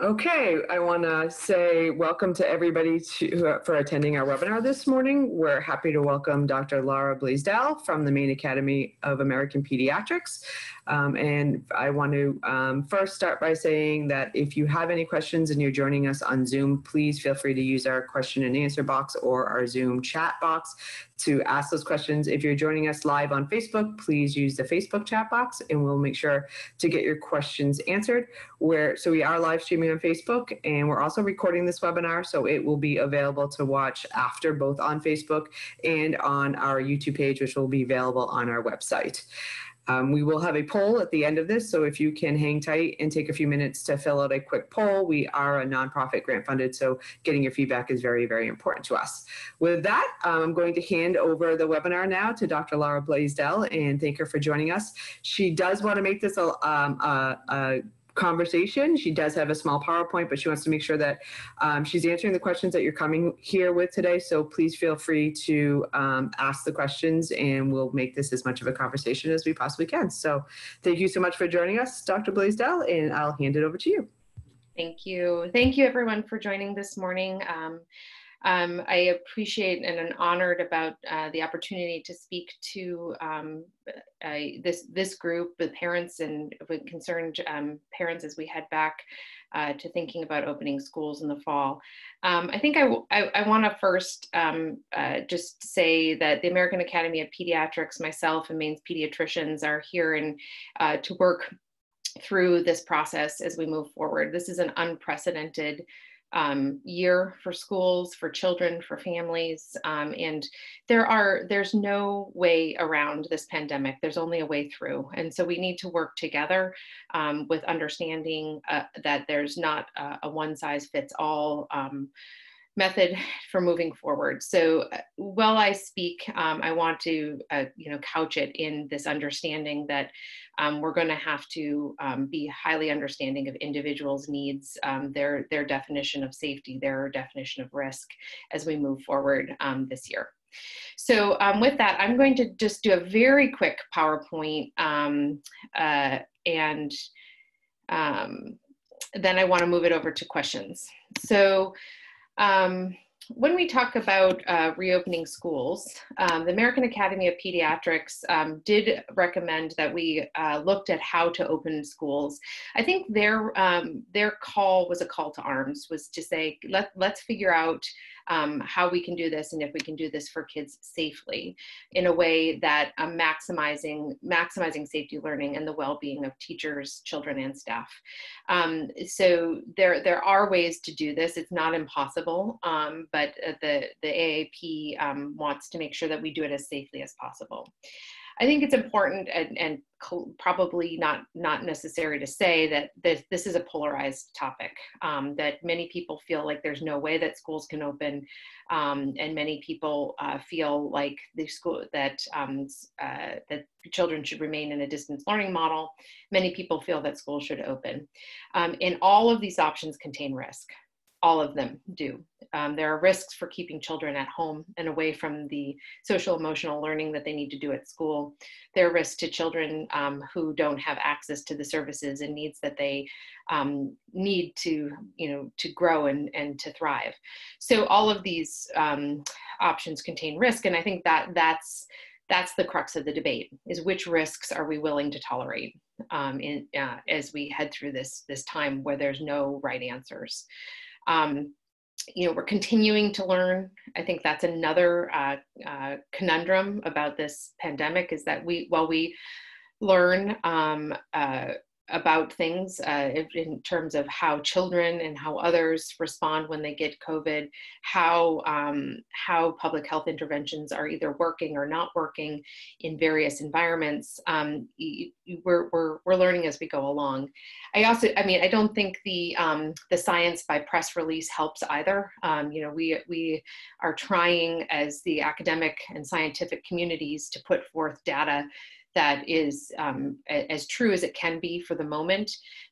Okay, I want to say welcome to everybody to, for attending our webinar this morning. We're happy to welcome Dr. Laura Blaisdell from the Maine Academy of American Pediatrics. Um, and I want to um, first start by saying that if you have any questions and you're joining us on Zoom, please feel free to use our question and answer box or our Zoom chat box to ask those questions. If you're joining us live on Facebook, please use the Facebook chat box and we'll make sure to get your questions answered. Where So we are live streaming on Facebook and we're also recording this webinar, so it will be available to watch after both on Facebook and on our YouTube page, which will be available on our website. Um, we will have a poll at the end of this, so if you can hang tight and take a few minutes to fill out a quick poll, we are a nonprofit grant funded, so getting your feedback is very, very important to us. With that, um, I'm going to hand over the webinar now to Dr. Laura Blaisdell and thank her for joining us. She does want to make this a, um, a, a conversation. She does have a small PowerPoint, but she wants to make sure that um, she's answering the questions that you're coming here with today. So please feel free to um, ask the questions and we'll make this as much of a conversation as we possibly can. So thank you so much for joining us, Dr. Blaisdell, and I'll hand it over to you. Thank you. Thank you everyone for joining this morning. Um, um, I appreciate and am honored about uh, the opportunity to speak to um, uh, this this group, the parents and concerned um, parents as we head back uh, to thinking about opening schools in the fall. Um, I think I, I, I want to first um, uh, just say that the American Academy of Pediatrics, myself and Maine's pediatricians are here and uh, to work through this process as we move forward. This is an unprecedented um, year for schools, for children, for families. Um, and there are, there's no way around this pandemic. There's only a way through. And so we need to work together um, with understanding uh, that there's not a, a one size fits all um, method for moving forward. So uh, while I speak, um, I want to, uh, you know, couch it in this understanding that um, we're going to have to um, be highly understanding of individuals' needs, um, their their definition of safety, their definition of risk, as we move forward um, this year. So um, with that, I'm going to just do a very quick PowerPoint uh, and then I want to move it over to questions. So um, when we talk about uh, reopening schools, um, the American Academy of Pediatrics um, did recommend that we uh, looked at how to open schools. I think their um, their call was a call to arms, was to say let let's figure out um, how we can do this and if we can do this for kids safely in a way that um, maximizing maximizing safety learning and the well-being of teachers, children, and staff. Um, so there there are ways to do this. It's not impossible, um, but uh, the the AAP um, wants to make sure that we do it as safely as possible. I think it's important and, and probably not not necessary to say that this, this is a polarized topic. Um, that many people feel like there's no way that schools can open, um, and many people uh, feel like the school that um, uh, that children should remain in a distance learning model. Many people feel that schools should open, um, and all of these options contain risk all of them do. Um, there are risks for keeping children at home and away from the social emotional learning that they need to do at school. There are risks to children um, who don't have access to the services and needs that they um, need to, you know, to grow and, and to thrive. So all of these um, options contain risk, and I think that that's that's the crux of the debate: is which risks are we willing to tolerate um, in, uh, as we head through this this time where there's no right answers. Um, you know, we're continuing to learn. I think that's another uh, uh, conundrum about this pandemic is that we, while we learn um, uh, about things uh, in terms of how children and how others respond when they get COVID, how um, how public health interventions are either working or not working in various environments. Um, we're, we're, we're learning as we go along. I also, I mean, I don't think the um, the science by press release helps either. Um, you know, we we are trying as the academic and scientific communities to put forth data that is um, as true as it can be for the moment,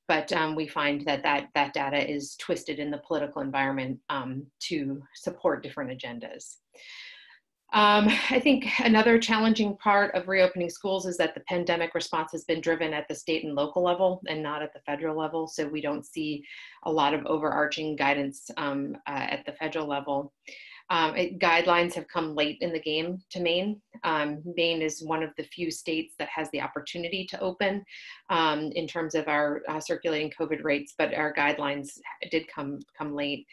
but um, we find that, that that data is twisted in the political environment um, to support different agendas. Um, I think another challenging part of reopening schools is that the pandemic response has been driven at the state and local level and not at the federal level. So we don't see a lot of overarching guidance um, uh, at the federal level. Um, it, guidelines have come late in the game to Maine. Um, Maine is one of the few states that has the opportunity to open um, in terms of our uh, circulating COVID rates, but our guidelines did come come late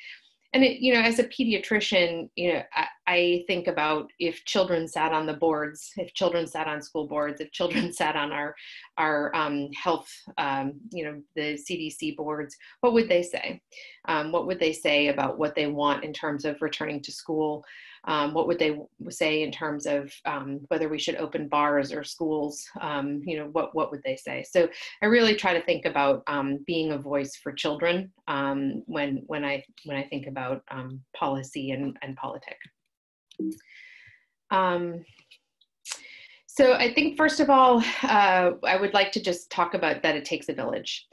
and it, you know as a pediatrician you know I, I, think about if children sat on the boards if children sat on school boards if children sat on our our um, health um, you know the cdc boards what would they say? Um, what would they say about what they want in terms of returning to school um, what would they say in terms of um, whether we should open bars or schools? Um, you know, what what would they say? So I really try to think about um, being a voice for children um, when when I when I think about um, policy and and politics. so I think first of all, uh, I would like to just talk about that it takes a village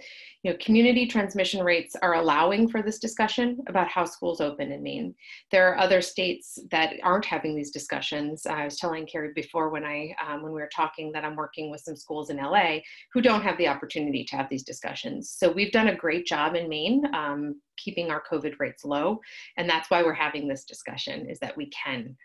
you know, community transmission rates are allowing for this discussion about how schools open in Maine. There are other states that aren't having these discussions. I was telling Carrie before when I um, when we were talking that I'm working with some schools in LA who don't have the opportunity to have these discussions. So we've done a great job in Maine um, keeping our COVID rates low, and that's why we're having this discussion is that we can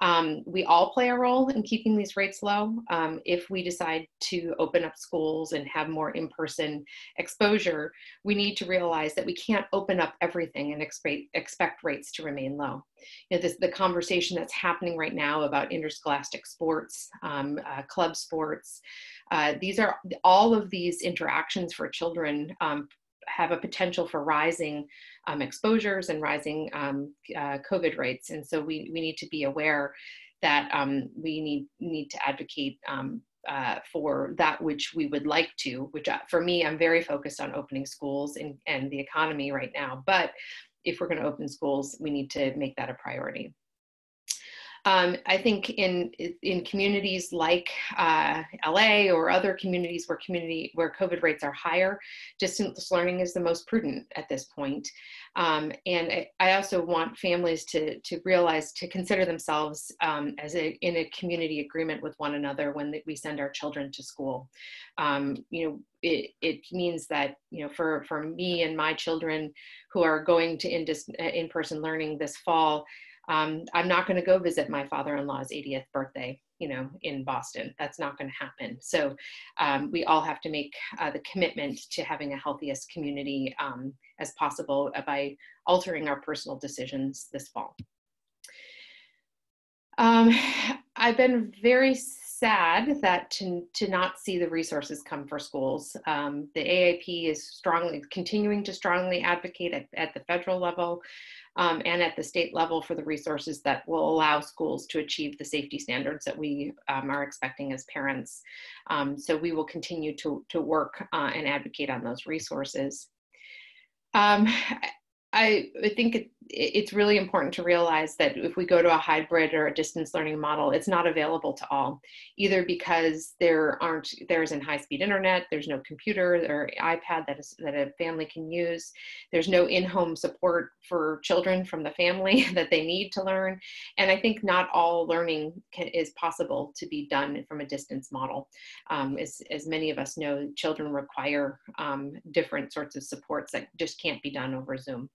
um, we all play a role in keeping these rates low. Um, if we decide to open up schools and have more in-person exposure, we need to realize that we can't open up everything and expect, expect rates to remain low. You know, this, the conversation that's happening right now about interscholastic sports, um, uh, club sports, uh, these are all of these interactions for children um, have a potential for rising um, exposures and rising um, uh, COVID rates. And so we, we need to be aware that um, we need, need to advocate um, uh, for that which we would like to, which uh, for me, I'm very focused on opening schools and, and the economy right now. But if we're going to open schools, we need to make that a priority. Um, I think in in communities like uh, LA or other communities where community where COVID rates are higher, distance learning is the most prudent at this point. Um, and I, I, also want families to to realize to consider themselves um, as a in a community agreement with one another when we send our children to school. Um, you know, it, it means that you know for for me and my children who are going to in in person learning this fall um, I'm not going to go visit my father-in-law's 80th birthday, you know, in Boston. That's not going to happen. So um, we all have to make uh, the commitment to having a healthiest community um, as possible by altering our personal decisions this fall. Um, I've been very sad that to, to not see the resources come for schools. Um, the AAP is strongly continuing to strongly advocate at, at the federal level um, and at the state level for the resources that will allow schools to achieve the safety standards that we um, are expecting as parents. Um, so we will continue to, to work uh, and advocate on those resources. Um, I, I think it, it's really important to realize that if we go to a hybrid or a distance learning model, it's not available to all, either because there aren't there isn't high speed internet, there's no computer or iPad that is that a family can use, there's no in home support for children from the family that they need to learn, and I think not all learning can, is possible to be done from a distance model. Um, as as many of us know, children require um, different sorts of supports that just can't be done over Zoom.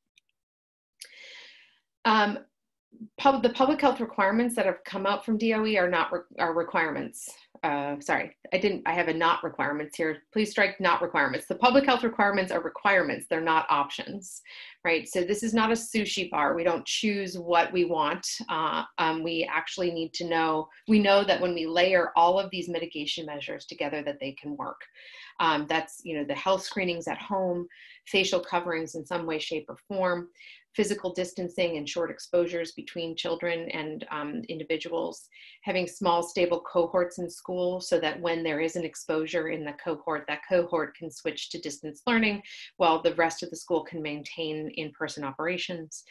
Um, pub, the public health requirements that have come out from DOE are not re are requirements. Uh, sorry, I didn't, I have a not requirements here. Please strike not requirements. The public health requirements are requirements. They're not options, right? So this is not a sushi bar. We don't choose what we want. Uh, um, we actually need to know, we know that when we layer all of these mitigation measures together that they can work. Um, that's, you know, the health screenings at home, facial coverings in some way, shape or form, physical distancing and short exposures between children and um, individuals, having small stable cohorts in school so that when there is an exposure in the cohort, that cohort can switch to distance learning while the rest of the school can maintain in-person operations.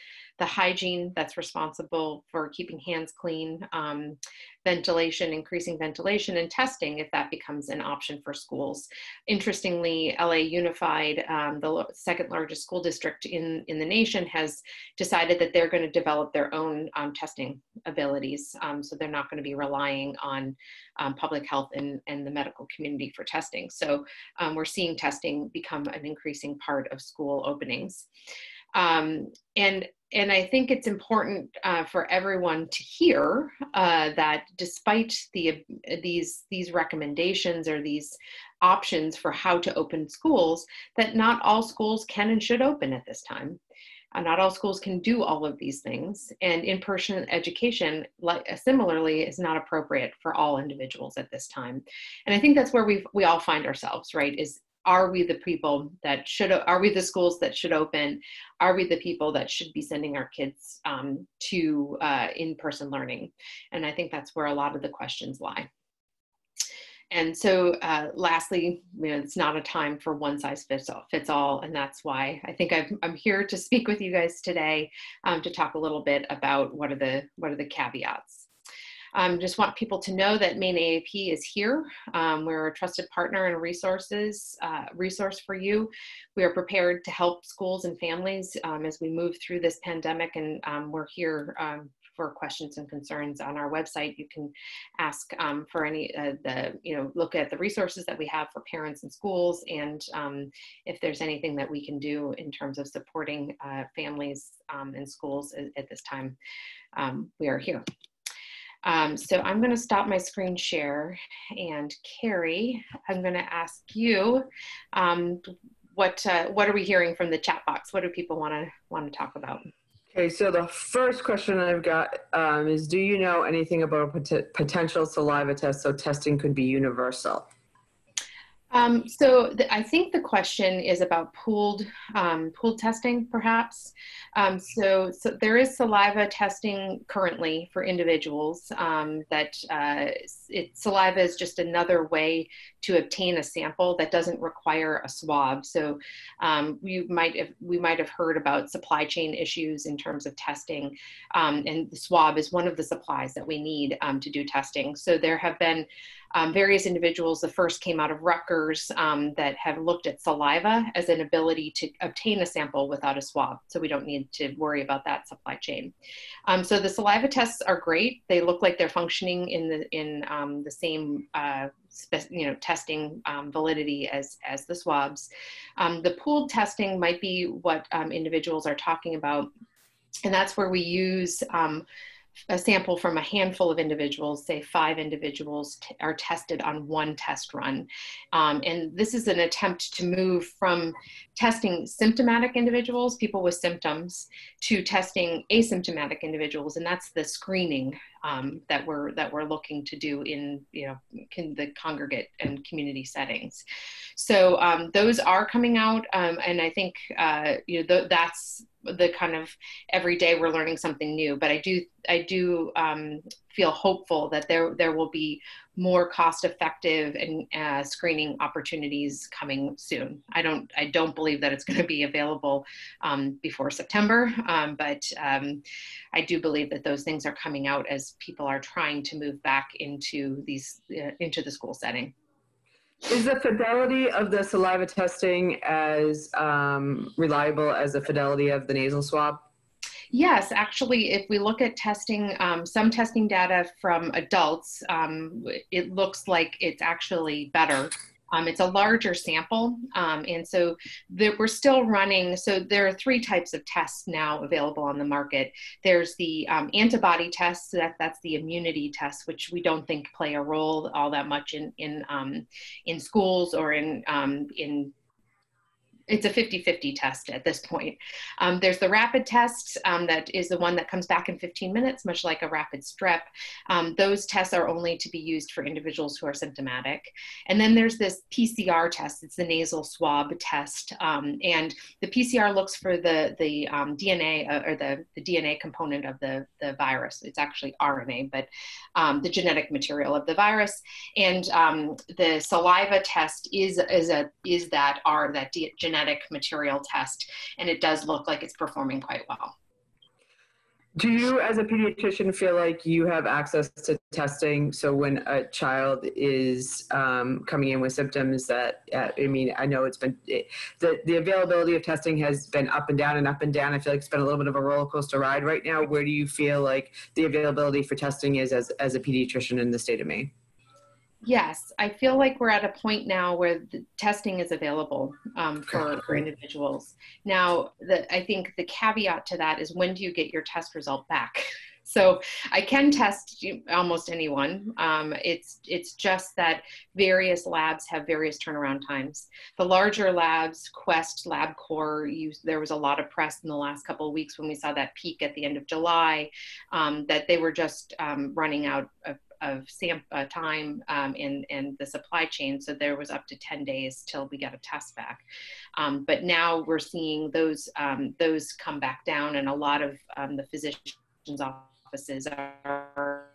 The hygiene that's responsible for keeping hands clean, um, ventilation, increasing ventilation, and testing if that becomes an option for schools. Interestingly, LA Unified, um, the second largest school district in, in the nation, has decided that they're going to develop their own um, testing abilities. Um, so they're not going to be relying on um, public health and, and the medical community for testing. So um, we're seeing testing become an increasing part of school openings. Um, and and I think it's important uh, for everyone to hear uh, that despite the these these recommendations or these options for how to open schools, that not all schools can and should open at this time. Uh, not all schools can do all of these things, and in-person education, like similarly, is not appropriate for all individuals at this time. And I think that's where we we all find ourselves, right? Is are we the people that should are we the schools that should open? Are we the people that should be sending our kids um, to uh, in-person learning? And i think that's where a lot of the questions lie. And so uh, lastly you know, it's not a time for one size fits all, fits all and that's why i think i am here to speak with you guys today um, to talk a little bit about what are the what are the caveats um, just want people to know that Maine AAP is here. Um, we're a trusted partner and resources uh, resource for you. We are prepared to help schools and families um, as we move through this pandemic, and um, we're here um, for questions and concerns on our website. You can ask um, for any uh, the you know look at the resources that we have for parents and schools, and um, if there's anything that we can do in terms of supporting uh, families um, and schools at, at this time, we are here. Um, so I'm going to stop my screen share and Carrie, I'm going to ask you, um, what, uh, what are we hearing from the chat box? What do people want to want to talk about? Okay, so the first question I've got um, is, do you know anything about pot potential saliva test so testing could be universal? Um, so I think the question is about pooled um, pooled testing, perhaps. Um, so, so, there is saliva testing currently for individuals. Um, that uh, it, saliva is just another way to obtain a sample that doesn't require a swab. So um, we might have we might have heard about supply chain issues in terms of testing, um, and the swab is one of the supplies that we need to do testing. So there have been um, various individuals, the first came out of Rutgers, um, that have looked at saliva as an ability to obtain a sample without a swab. So we don't need to worry about that supply chain. Um, so the saliva tests are great. They look like they're functioning in the, in um, the same uh, you know, testing um, validity as, as the swabs. Um, the pooled testing might be what individuals are talking about. And that's where we use um, a sample from a handful of individuals, say five individuals, are tested on one test run. Um, and this is an attempt to move from testing symptomatic individuals, people with symptoms, to testing asymptomatic individuals, and that's the screening um, that we're that we're looking to do in you know the congregate and community settings. So um, those are coming out, um, and I think uh, you know that's the kind of every day we're learning something new. But I do I do um, feel hopeful that there there will be more cost effective and uh, screening opportunities coming soon. I don't I don't believe that it's going to be available um, before September, um, but um, I do believe that those things are coming out as people are trying to move back into these uh, into the school setting. Is the fidelity of the saliva testing as um, reliable as the fidelity of the nasal swab? Yes, actually, if we look at testing, um, some testing data from adults, um, it looks like it's actually better. Um, it's a larger sample, um, and so there, we're still running. So there are three types of tests now available on the market. There's the um, antibody test, so that, that's the immunity test, which we don't think play a role all that much in in um, in schools or in in it's a 50-50 test at this point. Um, there's the rapid test um, that is the one that comes back in 15 minutes, much like a rapid strep. Um, those tests are only to be used for individuals who are symptomatic. And then there's this PCR test. It's the nasal swab test. Um, and the PCR looks for the, the um, DNA uh, or the, the DNA component of the, the virus. It's actually RNA, but um, the genetic material of the virus. And the saliva test is, is, a, is that R, that genetic genetic material test, and it does look like it's performing quite well. Do you, as a pediatrician, feel like you have access to testing? So when a child is um, coming in with symptoms that, uh, I mean, I know it's been, it, the, the availability of testing has been up and down and up and down. I feel like it's been a little bit of a roller coaster ride right now. Where do you feel like the availability for testing is as, as a pediatrician in the state of Maine? Yes, I feel like we're at a point now where the testing is available um, for, for individuals. Now, the, I think the caveat to that is when do you get your test result back? So I can test almost anyone. Um, it's it's just that various labs have various turnaround times. The larger labs, Quest, LabCorp, you, there was a lot of press in the last couple of weeks when we saw that peak at the end of July, um, that they were just um, running out of, of sam- uh, time um, in, in the supply chain. So there was up to 10 days till we got a test back. Um, but now we're seeing those, um, those come back down and a lot of um, the physician's offices are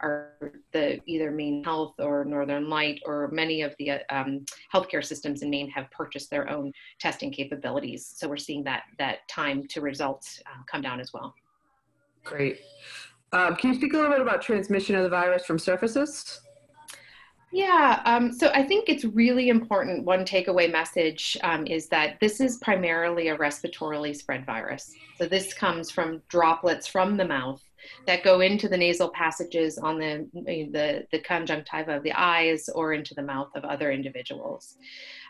are the either Maine Health or Northern Light or many of the um, healthcare systems in Maine have purchased their own testing capabilities. So we're seeing that that time to results uh, come down as well. Great. Um, can you speak a little bit about transmission of the virus from surfaces? Yeah, um, so I think it's really important. One takeaway message um, is that this is primarily a respiratorily spread virus. So this comes from droplets from the mouth that go into the nasal passages on the, the, the conjunctiva of the eyes or into the mouth of other individuals.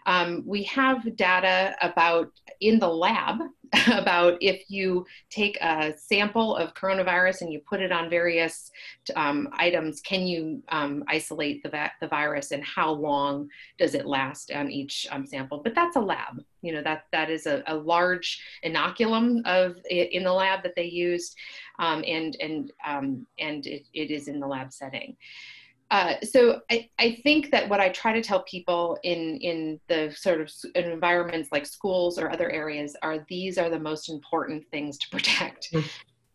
Um, we have data about in the lab about if you take a sample of coronavirus and you put it on various um, items, can you um, isolate the, va- the virus and how long does it last on each um, sample? But that's a lab. You know that that is a, a large inoculum of in the lab that they used, um, and and um, and it, it is in the lab setting. Uh, so I, I think that what I try to tell people in in the sort of environments like schools or other areas are these are the most important things to protect. Mm.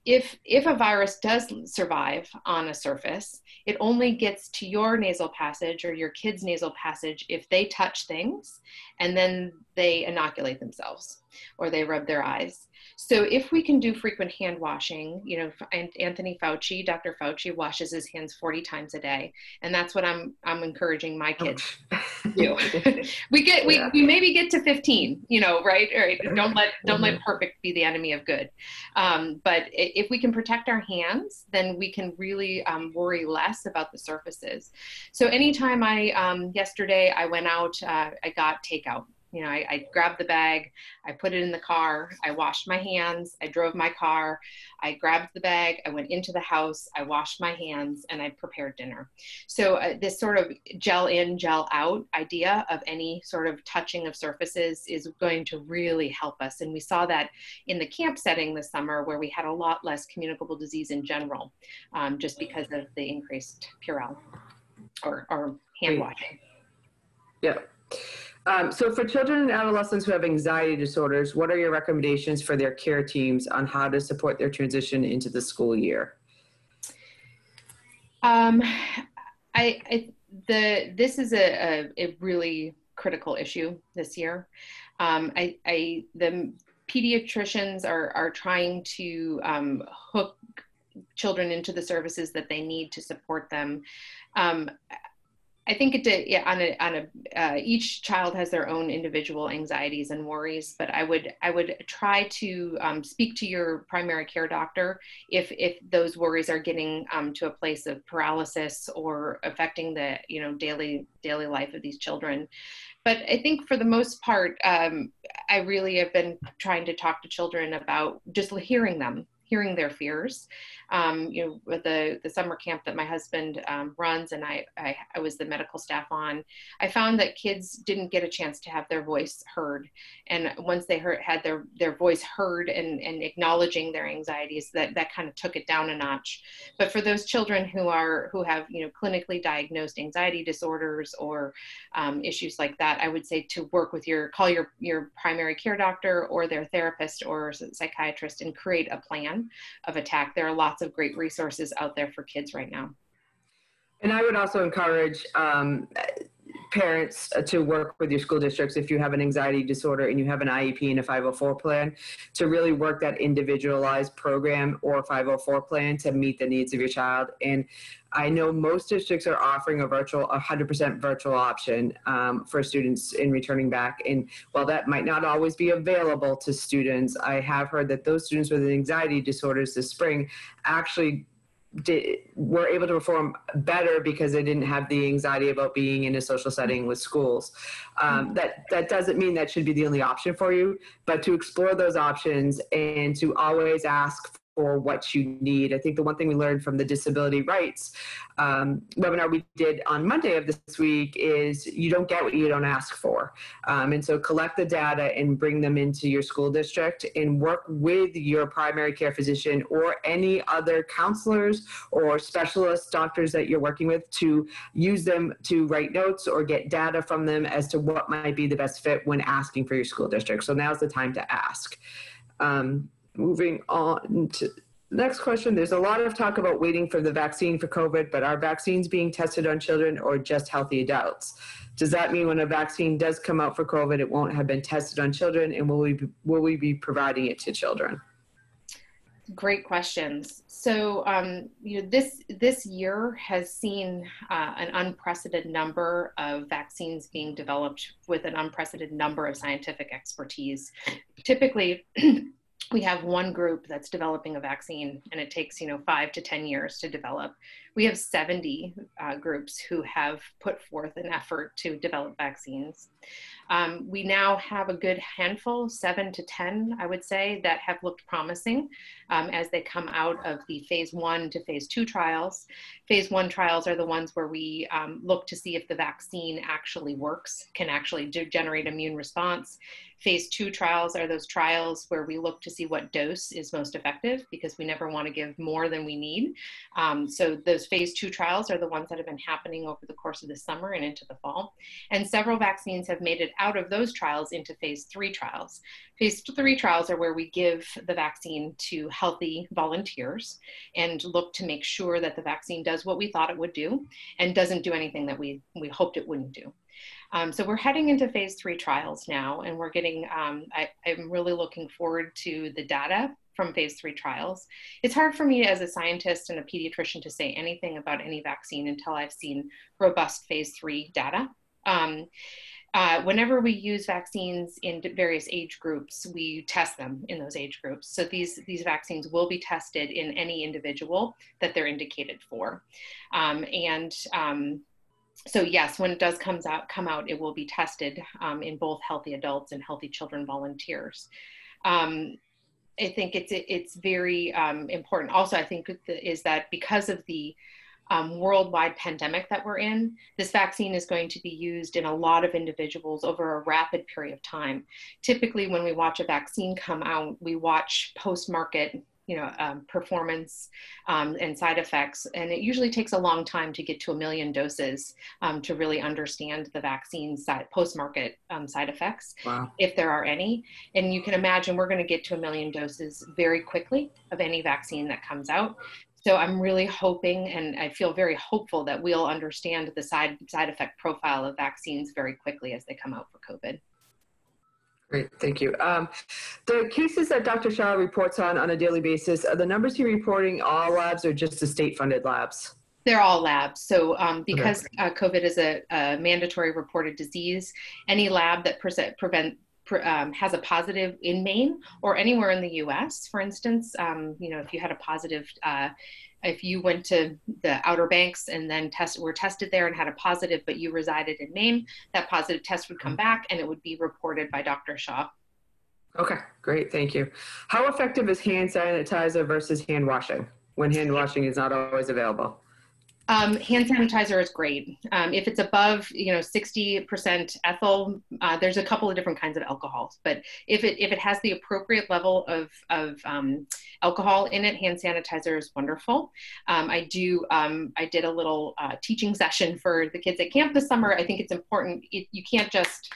If if a virus does survive on a surface, it only gets to your nasal passage or your kid's nasal passage if they touch things and then they inoculate themselves or they rub their eyes. So if we can do frequent hand washing, you know, Anthony Fauci, Dr. Fauci washes his hands 40 times a day. And that's what I'm, I'm encouraging my kids to do. we get, we, yeah. we maybe get to 15, you know, right? Right. Don't let, don't let mm-hmm. perfect be the enemy of good. Um, but if we can protect our hands, then we can really um, worry less about the surfaces. So anytime I, um, yesterday I went out, uh, I got takeout you know, I, I, grabbed the bag, I put it in the car, I washed my hands, I drove my car, I grabbed the bag, I went into the house, I washed my hands, and I prepared dinner. So, uh, this sort of gel in, gel out idea of any sort of touching of surfaces is going to really help us. And we saw that in the camp setting this summer where we had a lot less communicable disease in general, um, just because of the increased Purell or, or hand washing. Yeah. Um, so for children and adolescents who have anxiety disorders, what are your recommendations for their care teams on how to support their transition into the school year? Um, I, I, the this is a, a, a, really critical issue this year. Um, I, I, the pediatricians are are trying to um, hook children into the services that they need to support them. Um, I think it did, yeah, on a, on a, uh, each child has their own individual anxieties and worries, but I would, I would try to um, speak to your primary care doctor if, if those worries are getting um, to a place of paralysis or affecting the, you know, daily, daily life of these children. But I think for the most part, um, I really have been trying to talk to children about just hearing them, hearing their fears. Um, you know, the the summer camp that my husband um, runs and I, I, I was the medical staff on, I found that kids didn't get a chance to have their voice heard, and once they heard had their their voice heard and and acknowledging their anxieties, that that kind of took it down a notch. But for those children who are who have you know clinically diagnosed anxiety disorders or um, issues like that, I would say to work with your call your your primary care doctor or their therapist or psychiatrist and create a plan of attack. There are lots of great resources out there for kids right now. And I would also encourage um, parents to work with your school districts if you have an anxiety disorder and you have an IEP and a 504 plan to really work that individualized program or 504 plan to meet the needs of your child. And I know most districts are offering a virtual, 100% virtual option um, for students in returning back. And while that might not always be available to students, I have heard that those students with anxiety disorders this spring actually did, were able to perform better because they didn't have the anxiety about being in a social setting with schools. Um, that that doesn't mean that should be the only option for you, but to explore those options and to always ask for what you need. I think the one thing we learned from the disability rights um, webinar we did on Monday of this week is you don't get what you don't ask for. Um, and so collect the data and bring them into your school district and work with your primary care physician or any other counselors or specialist doctors that you're working with to use them to write notes or get data from them as to what might be the best fit when asking for your school district. So now's the time to ask. Um, moving on to next question. There's a lot of talk about waiting for the vaccine for COVID, but are vaccines being tested on children or just healthy adults? Does that mean when a vaccine does come out for COVID, it won't have been tested on children, and will we be, will we be providing it to children? Great questions. So, um, you know, this this year has seen uh, an unprecedented number of vaccines being developed with an unprecedented number of scientific expertise. Typically. we have one group that's developing a vaccine and it takes you know five to ten years to develop we have 70 uh, groups who have put forth an effort to develop vaccines. Um, we now have a good handful seven to ten i would say that have looked promising um, as they come out of the phase one to phase two trials. Phase one trials are the ones where we um, look to see if the vaccine actually works can actually generate immune response. Phase two trials are those trials where we look to see what dose is most effective because we never want to give more than we need. Um, so those phase two trials are the ones that have been happening over the course of the summer and into the fall. And several vaccines have made it out of those trials into phase three trials. Phase three trials are where we give the vaccine to healthy volunteers and look to make sure that the vaccine does what we thought it would do and doesn't do anything that we, we hoped it wouldn't do. Um, so we're heading into phase three trials now, and we're getting, um, I, I'm really looking forward to the data from phase three trials. It's hard for me as a scientist and a pediatrician to say anything about any vaccine until I've seen robust phase three data. Um, uh, whenever we use vaccines in various age groups, we test them in those age groups. So these, these vaccines will be tested in any individual that they're indicated for. Um, and um, so yes, when it does comes out, come out, it will be tested um, in both healthy adults and healthy children volunteers. Um, I think it's it's very um, important. Also, I think is that because of the um, worldwide pandemic that we're in, this vaccine is going to be used in a lot of individuals over a rapid period of time. Typically, when we watch a vaccine come out, we watch post-market you know, um, performance um, and side effects. And it usually takes a long time to get to a million doses um, to really understand the vaccine side, post-market um, side effects, wow. if there are any. And you can imagine we're going to get to a million doses very quickly of any vaccine that comes out. So I'm really hoping, and I feel very hopeful that we'll understand the side side effect profile of vaccines very quickly as they come out for COVID. Great, thank you. Um, the cases that Dr. Shah reports on on a daily basis, are the numbers he's reporting all labs or just the state-funded labs? They're all labs. So um, because okay. uh, COVID is a, a, mandatory reported disease, any lab that pre- prevent um, has a positive in Maine or anywhere in the U.S., for instance, um, you know, if you had a positive uh, if you went to the Outer Banks and then test were tested there and had a positive, but you resided in Maine, that positive test would come mm-hmm. back and it would be reported by Dr. Shah. Okay, great, thank you. How effective is hand sanitizer versus hand washing when hand washing is not always available? Um, hand sanitizer is great. Um, if it's above, you know, 60% ethyl, uh, there's a couple of different kinds of alcohols, but if it, if it has the appropriate level of, of um, alcohol in it, hand sanitizer is wonderful. Um, I do, um, I did a little uh, teaching session for the kids at camp this summer. I think it's important. It, you can't just,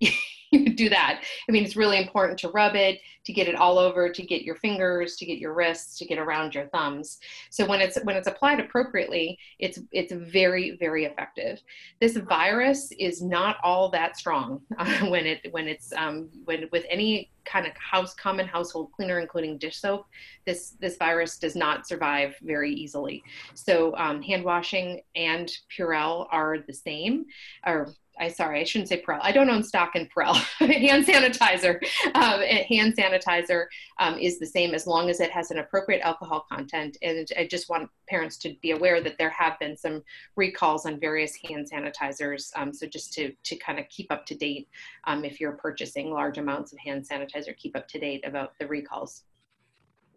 you do that. I mean, it's really important to rub it, to get it all over, to get your fingers, to get your wrists, to get around your thumbs. So when it's when it's applied appropriately, it's it's very very effective. This virus is not all that strong uh, when it when it's um, when with any kind of house common household cleaner, including dish soap. This this virus does not survive very easily. So um, hand washing and Purell are the same, or I sorry, I shouldn't say Purell. I don't own stock in Purell. hand sanitizer, um, hand sanitizer um, is the same as long as it has an appropriate alcohol content. And I just want parents to be aware that there have been some recalls on various hand sanitizers. Um, so just to to kind of keep up to date, um, if you're purchasing large amounts of hand sanitizer, keep up to date about the recalls.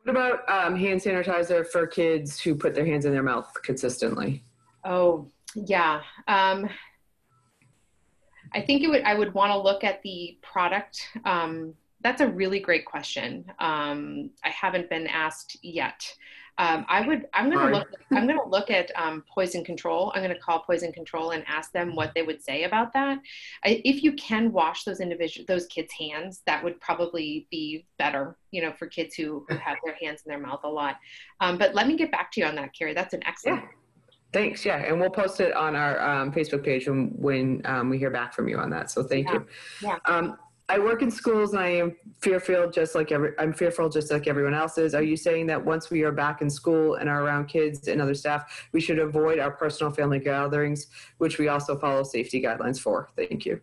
What about um, hand sanitizer for kids who put their hands in their mouth consistently? Oh yeah. Um, I think it would. I would want to look at the product. Um, that's a really great question. Um, I haven't been asked yet. Um, I would. I'm going to look. I'm going to look at um, poison control. I'm going to call poison control and ask them what they would say about that. I, if you can wash those individual those kids' hands, that would probably be better. You know, for kids who, who have their hands in their mouth a lot. Um, but let me get back to you on that, Carrie. That's an excellent. Yeah. Thanks. Yeah, and we'll post it on our um, Facebook page when, when um, we hear back from you on that. So thank Yeah. you. Yeah. Um, I work in schools and I am fearful, just like every. I'm fearful, just like everyone else is. Are you saying that once we are back in school and are around kids and other staff, we should avoid our personal family gatherings, which we also follow safety guidelines for? Thank you.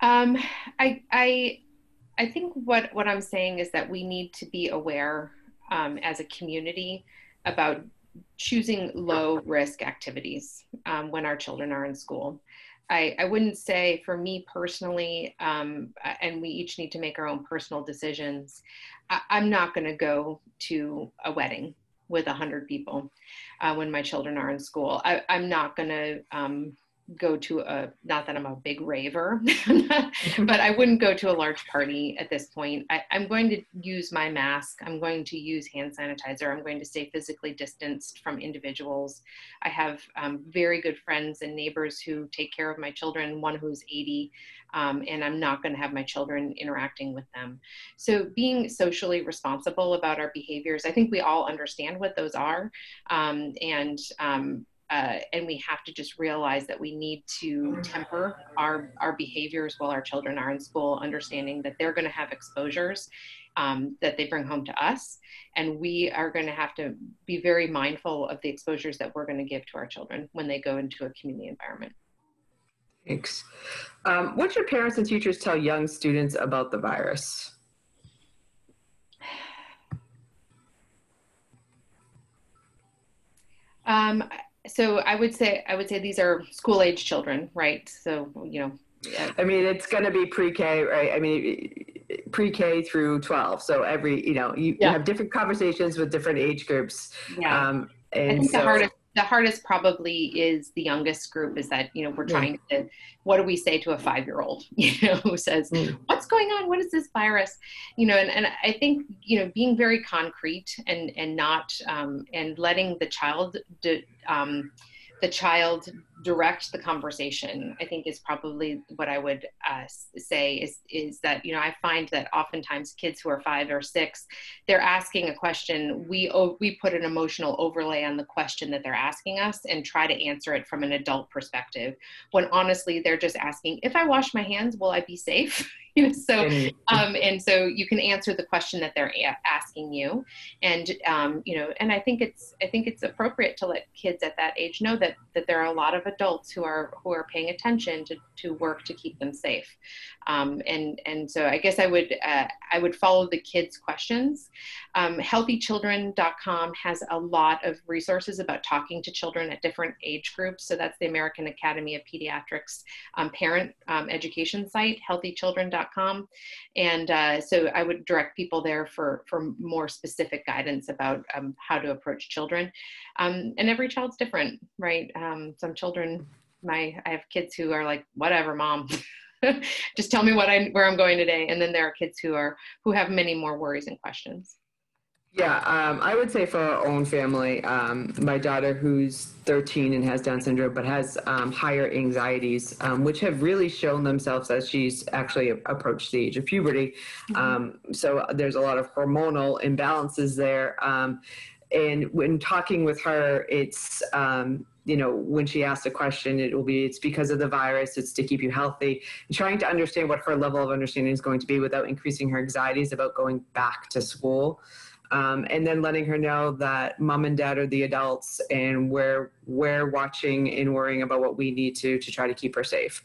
Um, I, I, I think what, what I'm saying is that we need to be aware um, as a community about choosing low risk activities um, when our children are in school. I, I wouldn't say for me personally, um, and we each need to make our own personal decisions. I, am not going to go to a wedding with 100 people uh, when my children are in school. I, am not going to um, go to a not that i'm a big raver but i wouldn't go to a large party at this point. I, am going to use my mask. I'm going to use hand sanitizer. I'm going to stay physically distanced from individuals. I have um, very good friends and neighbors who take care of my children one who's 80 um, and i'm not going to have my children interacting with them. So being socially responsible about our behaviors i think we all understand what those are um, and um, uh, and we have to just realize that we need to temper our, our behaviors while our children are in school, understanding that they're going to have exposures um, that they bring home to us. And we are going to have to be very mindful of the exposures that we're going to give to our children when they go into a community environment. Thanks. Um, what should parents and teachers tell young students about the virus? Um, so I would say I would say these are school age children, right? So you know. Yeah. I mean, it's going to be pre-K, right? I mean, pre-K through 12. So every, you know, you, yeah. you have different conversations with different age groups. Yeah. Um, and I think so, the hardest the hardest probably is the youngest group is that you know we're trying to what do we say to a five year old you know who says mm. what's going on? What is this virus? You know and, and i think you know being very concrete and and not um, and letting the child de, um, the child direct the conversation i think is probably what i would uh, say is is that you know i find that oftentimes kids who are five or six they're asking a question. We oh, we put an emotional overlay on the question that they're asking us and try to answer it from an adult perspective. When honestly they're just asking if i wash my hands will i be safe you so um, and so you can answer the question that they're a- asking you. And um, you know and i think it's i think it's appropriate to let kids at that age know that that there are a lot of adults who are who are paying attention to, to work to keep them safe. Um, and and so i guess i would uh, i would follow the kids questions. Um, healthychildren.com has a lot of resources about talking to children at different age groups. So that's the american academy of pediatrics um, parent um, education site healthychildren.com and uh, so i would direct people there for for more specific guidance about um, how to approach children um, and every child's different right some children my I have kids who are like, whatever, mom. Just tell me what I where I'm going today. And then there are kids who are who have many more worries and questions. Yeah, um, I would say for our own family, um, my daughter, who's 13 and has Down syndrome, but has um, higher anxieties, um, which have really shown themselves as she's actually approached the age of puberty. Um, so there's a lot of hormonal imbalances there. Um, and when talking with her, it's um, you know when she asks a question, it will be it's because of the virus. It's to keep you healthy. And trying to understand what her level of understanding is going to be without increasing her anxieties about going back to school. Um, and then letting her know that mom and dad are the adults and we're we're watching and worrying about what we need to to try to keep her safe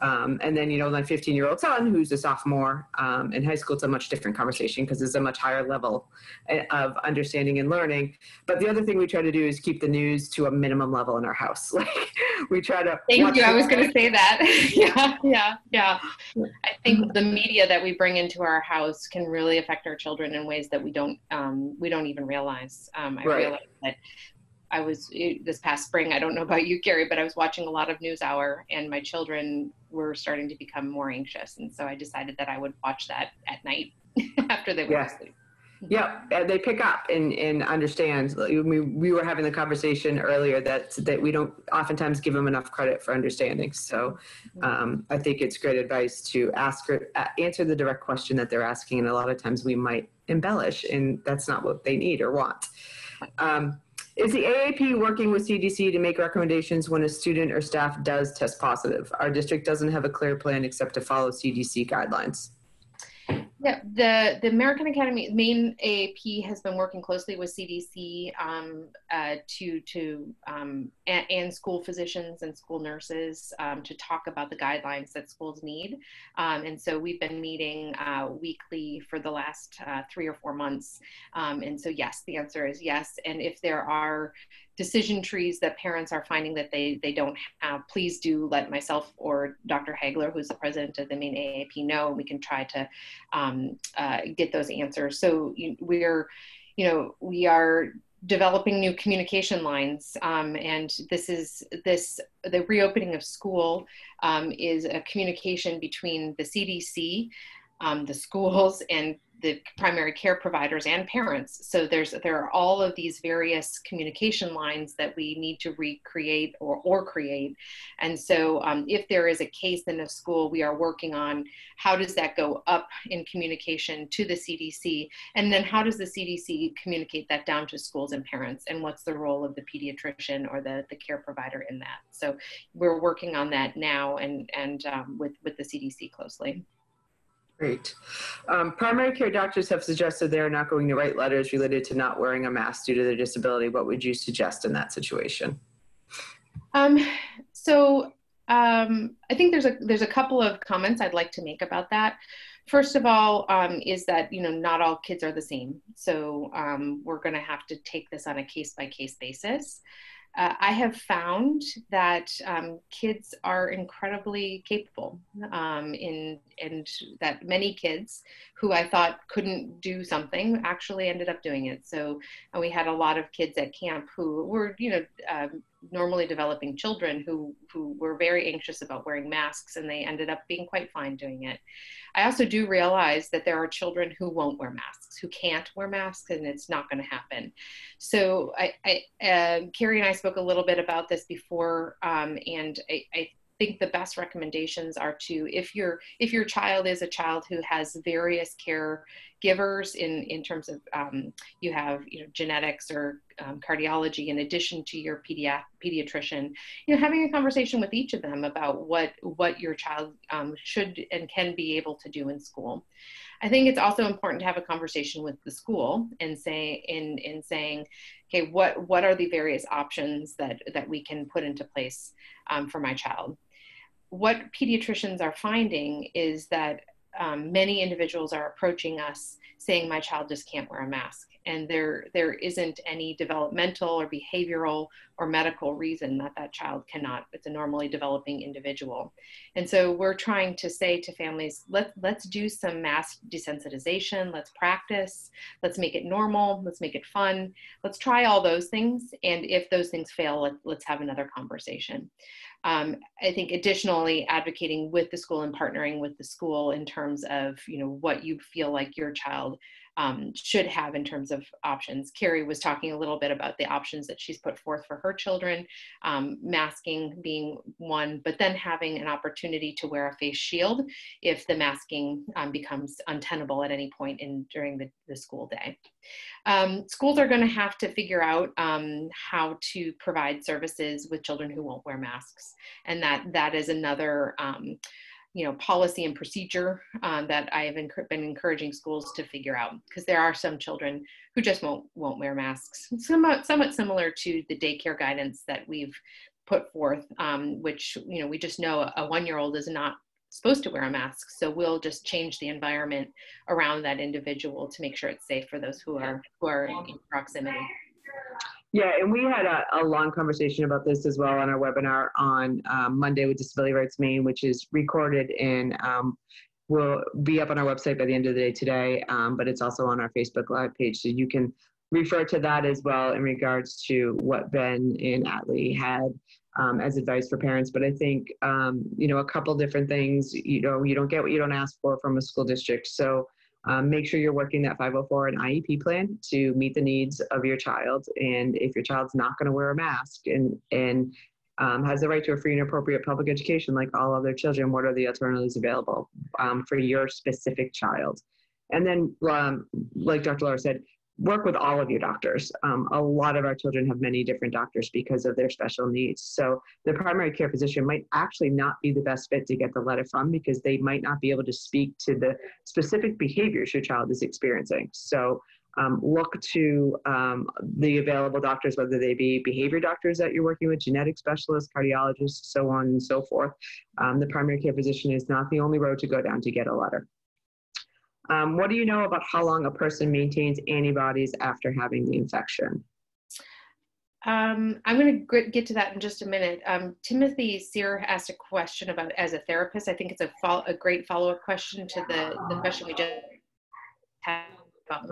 um, and then, you know, my 15 year old son, who's a sophomore um, in high school, it's a much different conversation because it's a much higher level eh, of understanding and learning. But the other thing we try to do is keep the news to a minimum level in our house. Like we try to. Thank you. I was going to say that. yeah, yeah, yeah. I think the media that we bring into our house can really affect our children in ways that we don't um, we don't even realize. Um, I right. realize that I was this past spring. I don't know about you, Gary, but I was watching a lot of NewsHour, and my children were starting to become more anxious, and so I decided that I would watch that at night after they went yeah. to sleep. Yeah, they pick up and, and understand. We, we were having the conversation earlier that that we don't oftentimes give them enough credit for understanding. So mm-hmm. um, I think it's great advice to ask or answer the direct question that they're asking, and a lot of times we might embellish, and that's not what they need or want. Um, is the AAP working with CDC to make recommendations when a student or staff does test positive? Our district doesn't have a clear plan except to follow CDC guidelines. Yeah, the, the American Academy Maine AAP has been working closely with CDC um, uh, to to um, and, and, school physicians and school nurses um, to talk about the guidelines that schools need. Um, and so we've been meeting uh, weekly for the last uh, three or four months. Um, and so yes, the answer is yes. And if there are decision trees that parents are finding that they, they don't have, please do let myself or Dr. Hagler, who's the president of the Maine AAP, know, we can try to um, uh, get those answers. So we're, you know, we are developing new communication lines um, and this is this the reopening of school um, is a communication between the cdc um, the schools and the primary care providers and parents. So there's there are all of these various communication lines that we need to recreate or, or create. And so um, if there is a case in a school, we are working on how does that go up in communication to the CDC, and then how does the CDC communicate that down to schools and parents, and what's the role of the pediatrician or the, the care provider in that. So we're working on that now and and um, with with the CDC closely. Great. Um, primary care doctors have suggested they are not going to write letters related to not wearing a mask due to their disability. What would you suggest in that situation? Um, so um, I think there's a there's a couple of comments I'd like to make about that. First of all, um, is that you know not all kids are the same, so um, we're going to have to take this on a case by case basis uh, I have found that um, kids are incredibly capable um, in, and that many kids who I thought couldn't do something actually ended up doing it. So and we had a lot of kids at camp who were, you know, um, normally developing children who who were very anxious about wearing masks and they ended up being quite fine doing it. I also do realize that there are children who won't wear masks who can't wear masks and it's not going to happen. So i, I uh, carrie and i spoke a little bit about this before um, and I, I think the best recommendations are to if your if your child is a child who has various care givers in in terms of um, you have you know genetics or um, cardiology in addition to your pediat- pediatrician you know having a conversation with each of them about what what your child um, should and can be able to do in school I think it's also important to have a conversation with the school and say in in saying, okay, what what are the various options that that we can put into place um, for my child? What pediatricians are finding is that um, many individuals are approaching us saying my child just can't wear a mask. And there there isn't any developmental or behavioral or medical reason that that child cannot. It's a normally developing individual. And so we're trying to say to families let, let's do some mask desensitization. Let's practice. Let's make it normal. Let's make it fun. Let's try all those things. And if those things fail let, let's have another conversation um, I think additionally advocating with the school and partnering with the school in terms of you know what you feel like your child um, should have in terms of options. Carrie was talking a little bit about the options that she's put forth for her children, um, masking being one, but then having an opportunity to wear a face shield if the masking um, becomes untenable at any point in during the, the school day. Um, schools are going to have to figure out um, how to provide services with children who won't wear masks, and that that is another um, you know policy and procedure um, that I have been encouraging schools to figure out because there are some children who just won't won't wear masks. Somewhat somewhat similar to the daycare guidance that we've put forth, um, which you know we just know a one year old is not supposed to wear a mask. So we'll just change the environment around that individual to make sure it's safe for those who are who are in proximity. Yeah, and we had a, a long conversation about this as well on our webinar on um, Monday with Disability Rights Maine, which is recorded and um, will be up on our website by the end of the day today, um, but it's also on our Facebook Live page. So you can refer to that as well in regards to what Ben and Atlee had um, as advice for parents. But I think, um, you know, a couple different things, you know, you don't get what you don't ask for from a school district. So um, make sure you're working that 504 and IEP plan to meet the needs of your child. And if your child's not going to wear a mask and, and um, has the right to a free and appropriate public education like all other children, what are the alternatives available um, for your specific child? And then, um, like Dr. Laura said, work with all of your doctors. Um, a lot of our children have many different doctors because of their special needs. So the primary care physician might actually not be the best fit to get the letter from because they might not be able to speak to the specific behaviors your child is experiencing. So um, look to um, the available doctors, whether they be behavior doctors that you're working with, genetic specialists, cardiologists, so on and so forth. Um, the primary care physician is not the only road to go down to get a letter. Um, what do you know about how long a person maintains antibodies after having the infection? Um, I'm going to get to that in just a minute. Um, Timothy Sear asked a question about as a therapist. I think it's a, a great follow-up question to the, the question we just had about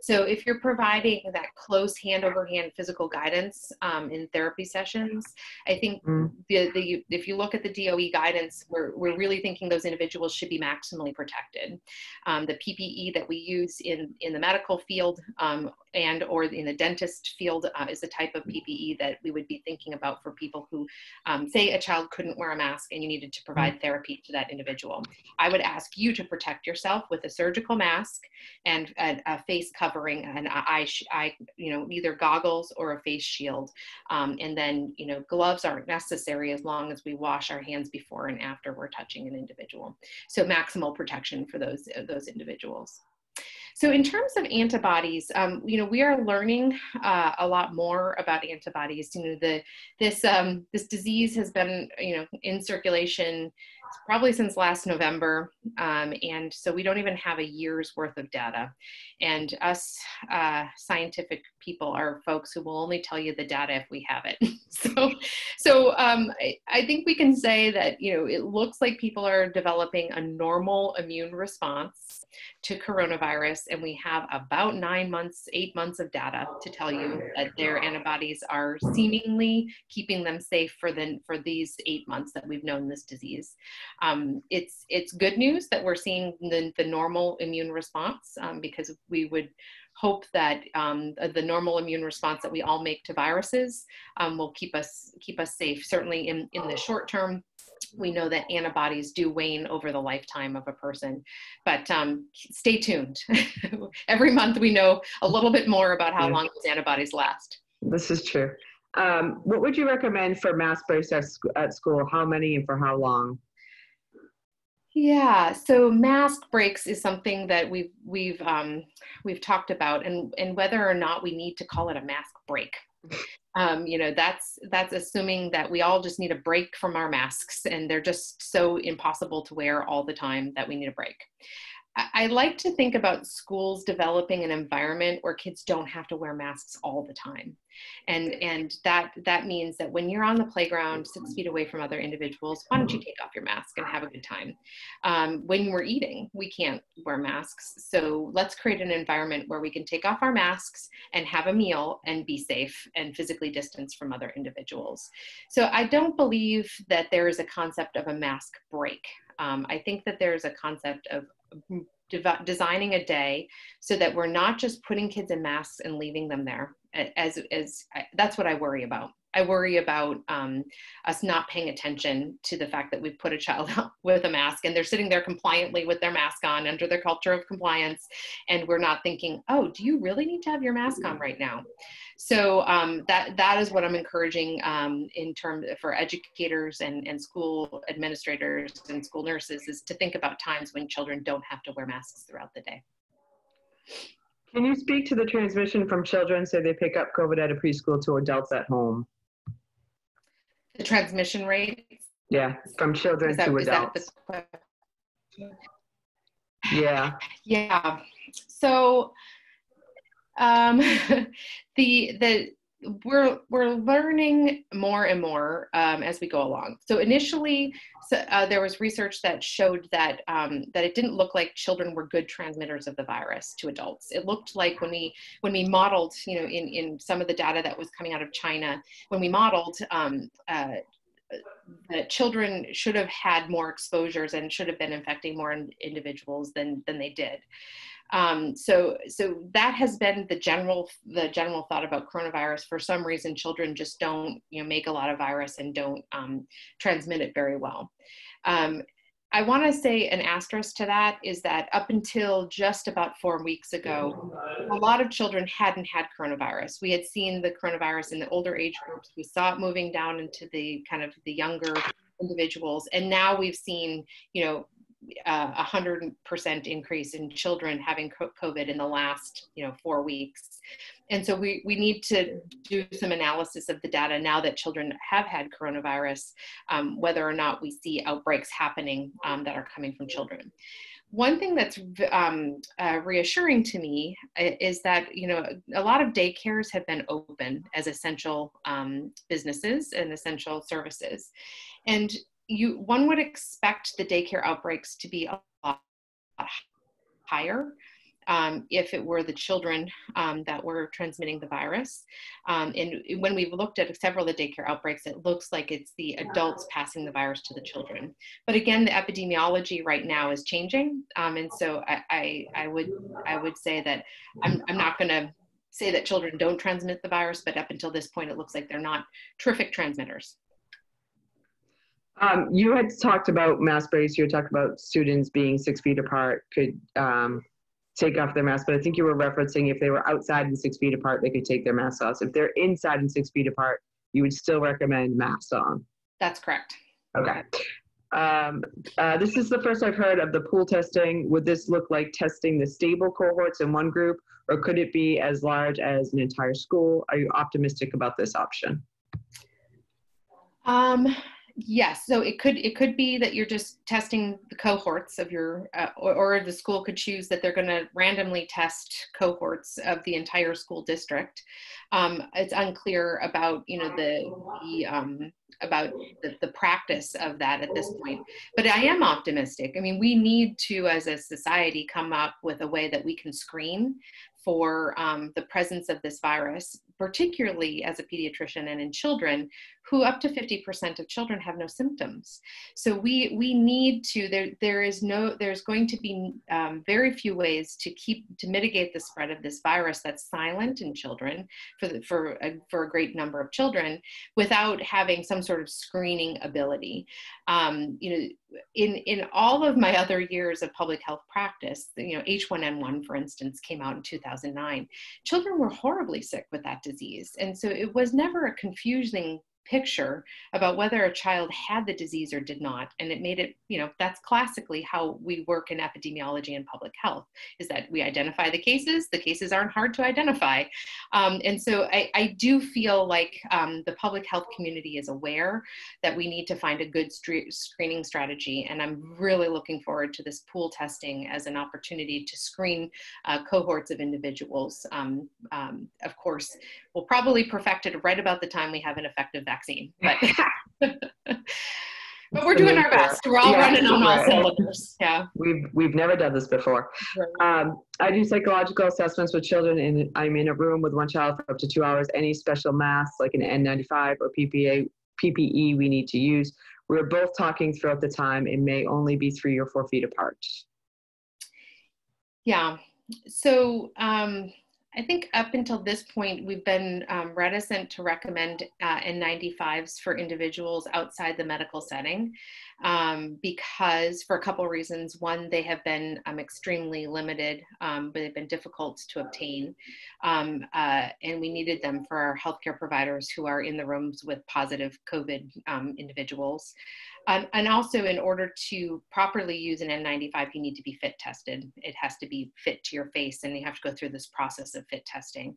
so if you're providing that close hand over hand physical guidance um, in therapy sessions, I think mm. the, the, if you look at the DOE guidance, we're, we're really thinking those individuals should be maximally protected. Um, the PPE that we use in, in the medical field um, and or in the dentist field uh, is the type of PPE that we would be thinking about for people who um, say a child couldn't wear a mask and you needed to provide mm. therapy to that individual. I would ask you to protect yourself with a surgical mask and a, a face covering and eye, eye, you know, either goggles or a face shield. Um, and then, you know, gloves aren't necessary as long as we wash our hands before and after we're touching an individual. So maximal protection for those, those individuals. So in terms of antibodies, um, you know, we are learning uh, a lot more about antibodies. You know, the this um, this disease has been you know in circulation probably since last November, um, and so we don't even have a year's worth of data. And us uh, scientific people are folks who will only tell you the data if we have it. so, so um, I, I think we can say that you know it looks like people are developing a normal immune response to coronavirus, and we have about nine months, eight months of data to tell you that their antibodies are seemingly keeping them safe for the for these eight months that we've known this disease. Um, it's it's good news that we're seeing the, the normal immune response um, because we would hope that um, the normal immune response that we all make to viruses um, will keep us keep us safe. Certainly in in the short term, we know that antibodies do wane over the lifetime of a person. But um, stay tuned. Every month we know a little bit more about how yeah. long those antibodies last. This is true. Um, what would you recommend for mask at, at school? How many and for how long? Yeah, so mask breaks is something that we've we've um, we've talked about, and and whether or not we need to call it a mask break. Um, you know that's that's assuming that we all just need a break from our masks and they're just so impossible to wear all the time that we need a break I like to think about schools developing an environment where kids don't have to wear masks all the time. And, and that, that means that when you're on the playground six feet away from other individuals, why don't you take off your mask and have a good time? Um, when we're eating, we can't wear masks. So let's create an environment where we can take off our masks and have a meal and be safe and physically distanced from other individuals. So I don't believe that there is a concept of a mask break. Um, I think that there's a concept of designing a day so that we're not just putting kids in masks and leaving them there. As as that's what I worry about. I worry about um, us not paying attention to the fact that we've put a child with a mask and they're sitting there compliantly with their mask on under their culture of compliance, and we're not thinking, oh, do you really need to have your mask on right now? So um, that that is what I'm encouraging um, in terms for educators and, and school administrators and school nurses is to think about times when children don't have to wear masks throughout the day. Can you speak to the transmission from children, say they pick up COVID at a preschool to adults at home? The transmission rates? Yeah, from children that, to adults. yeah. Yeah. So um, the the we're we're learning more and more um, as we go along. So initially, so, uh, there was research that showed that um, that it didn't look like children were good transmitters of the virus to adults. It looked like when we when we modeled, you know, in in some of the data that was coming out of China, when we modeled. Um, uh, that children should have had more exposures and should have been infecting more individuals than than they did. Um, so, so that has been the general the general thought about coronavirus. For some reason, children just don't you know make a lot of virus and don't um, transmit it very well. Um, I want to say an asterisk to that is that up until just about four weeks ago, a lot of children hadn't had coronavirus. We had seen the coronavirus in the older age groups. We saw it moving down into the kind of the younger individuals, and now we've seen you know a hundred percent increase in children having COVID in the last, you know, four weeks. And so we, we need to do some analysis of the data now that children have had coronavirus, um, whether or not we see outbreaks happening um, that are coming from children. One thing that's um, uh, reassuring to me is that you know a lot of daycares have been open as essential um, businesses and essential services, and you one would expect the daycare outbreaks to be a lot higher um, if it were the children um, that were transmitting the virus. Um, and when we've looked at several of the daycare outbreaks, it looks like it's the adults passing the virus to the children. But again, the epidemiology right now is changing, um, and so I, I, I, would I would say that I'm, I'm not going to say that children don't transmit the virus, but up until this point, it looks like they're not terrific transmitters. Um, you had talked about mask breaks. You had talked about students being six feet apart could um, take off their mask, but I think you were referencing if they were outside and six feet apart, they could take their masks off. If they're inside and six feet apart, you would still recommend masks on. That's correct. Okay. Um, uh, this is the first I've heard of the pool testing. Would this look like testing the stable cohorts in one group, or could it be as large as an entire school? Are you optimistic about this option? Um, Yes, so it could it could be that you're just testing the cohorts of your, uh, or, or, the school could choose that they're going to randomly test cohorts of the entire school district. Um, it's unclear about you know the the um, about the, the practice of that at this point, but I am optimistic. I mean, we need to, as a society, come up with a way that we can screen for um, the presence of this virus, particularly as a pediatrician and in children, who up to 50% of children have no symptoms. So we we need to there there is no there's going to be um, very few ways to keep to mitigate the spread of this virus that's silent in children for the, for a, for a great number of children without having some sort of screening ability. Um, you know, in in all of my other years of public health practice, you know, H1N1 for instance came out in 2009. Children were horribly sick with that disease, and so it was never a confusing picture about whether a child had the disease or did not and it made it you know that's classically how we work in epidemiology and public health is that we identify the cases the cases aren't hard to identify. Um, and so I, I, do feel like um, the public health community is aware that we need to find a good screening strategy and i'm really looking forward to this pool testing as an opportunity to screen uh, cohorts of individuals um, um of course we'll probably perfect it right about the time we have an effective vaccine. But but we're doing our best. We're all yeah, running on all cylinders. Yeah. We've we've never done this before. Um, I do psychological assessments with children, and I'm in a room with one child for up to two hours. Any special masks, like an N95 or PPA, PPE, we need to use. We're both talking throughout the time. It may only be three or four feet apart. Yeah. So um, I think up until this point, we've been um, reticent to recommend uh, N95s for individuals outside the medical setting um, because, for a couple of reasons. One, they have been um, extremely limited, um, but they've been difficult to obtain. Um, uh, and we needed them for our healthcare providers who are in the rooms with positive COVID um, individuals. Um, and also, in order to properly use an N95, you need to be fit tested. It has to be fit to your face, and you have to go through this process of fit testing.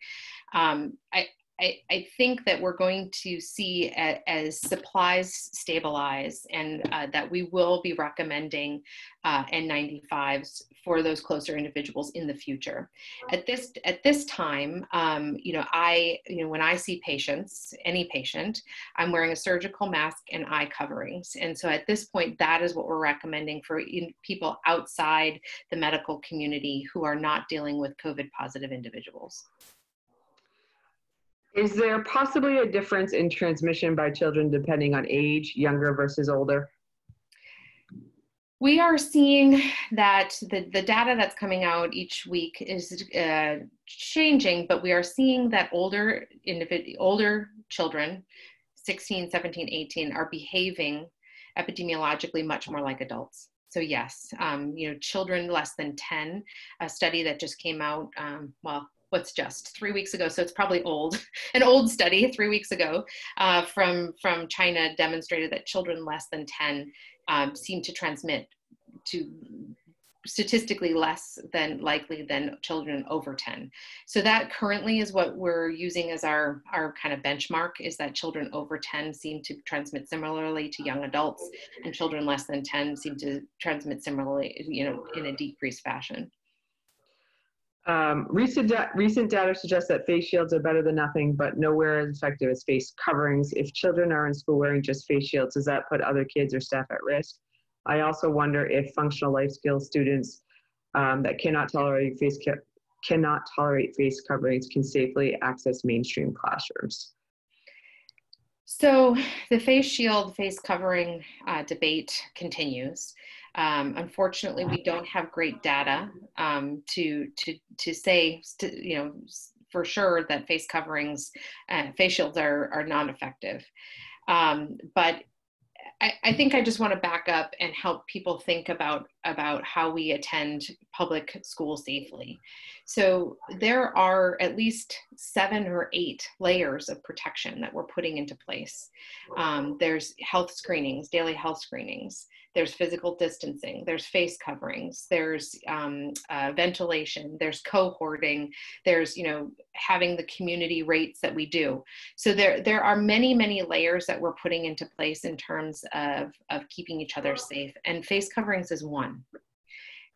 Um, I, I, I, think that we're going to see a, as supplies stabilize and uh, that we will be recommending uh, N95s for those closer individuals in the future. At this at this time, um, you know, I you know when I see patients, any patient, I'm wearing a surgical mask and eye coverings, and so at this point, that is what we're recommending for people outside the medical community who are not dealing with COVID positive individuals. Is there possibly a difference in transmission by children depending on age, younger versus older? We are seeing that the, the data that's coming out each week is uh, changing, but we are seeing that older individ- older children, 16, 17, 18, are behaving epidemiologically much more like adults. So yes, um, you know, children less than 10, a study that just came out, um, well, what's just three weeks ago so it's probably old an old study three weeks ago uh, from from china demonstrated that children less than 10 um, seem to transmit to statistically less than likely than children over 10 so that currently is what we're using as our our kind of benchmark is that children over 10 seem to transmit similarly to young adults and children less than 10 seem to transmit similarly you know in a decreased fashion um, recent, da- recent data suggests that face shields are better than nothing, but nowhere as effective as face coverings. If children are in school wearing just face shields, does that put other kids or staff at risk? I also wonder if functional life skills students um, that cannot tolerate face ca- cannot tolerate face coverings can safely access mainstream classrooms. So the face shield, face covering uh, debate continues. Um, unfortunately, we don't have great data um, to to to say to, you know for sure that face coverings, uh, face shields are are not effective. Um, but I, I, think I just want to back up and help people think about about how we attend public school safely. So there are at least seven or eight layers of protection that we're putting into place. Um, there's health screenings, daily health screenings there's physical distancing, there's face coverings, there's um, uh, ventilation, there's cohorting, there's you know having the community rates that we do. So there there are many many layers that we're putting into place in terms of of keeping each other safe, and face coverings is one.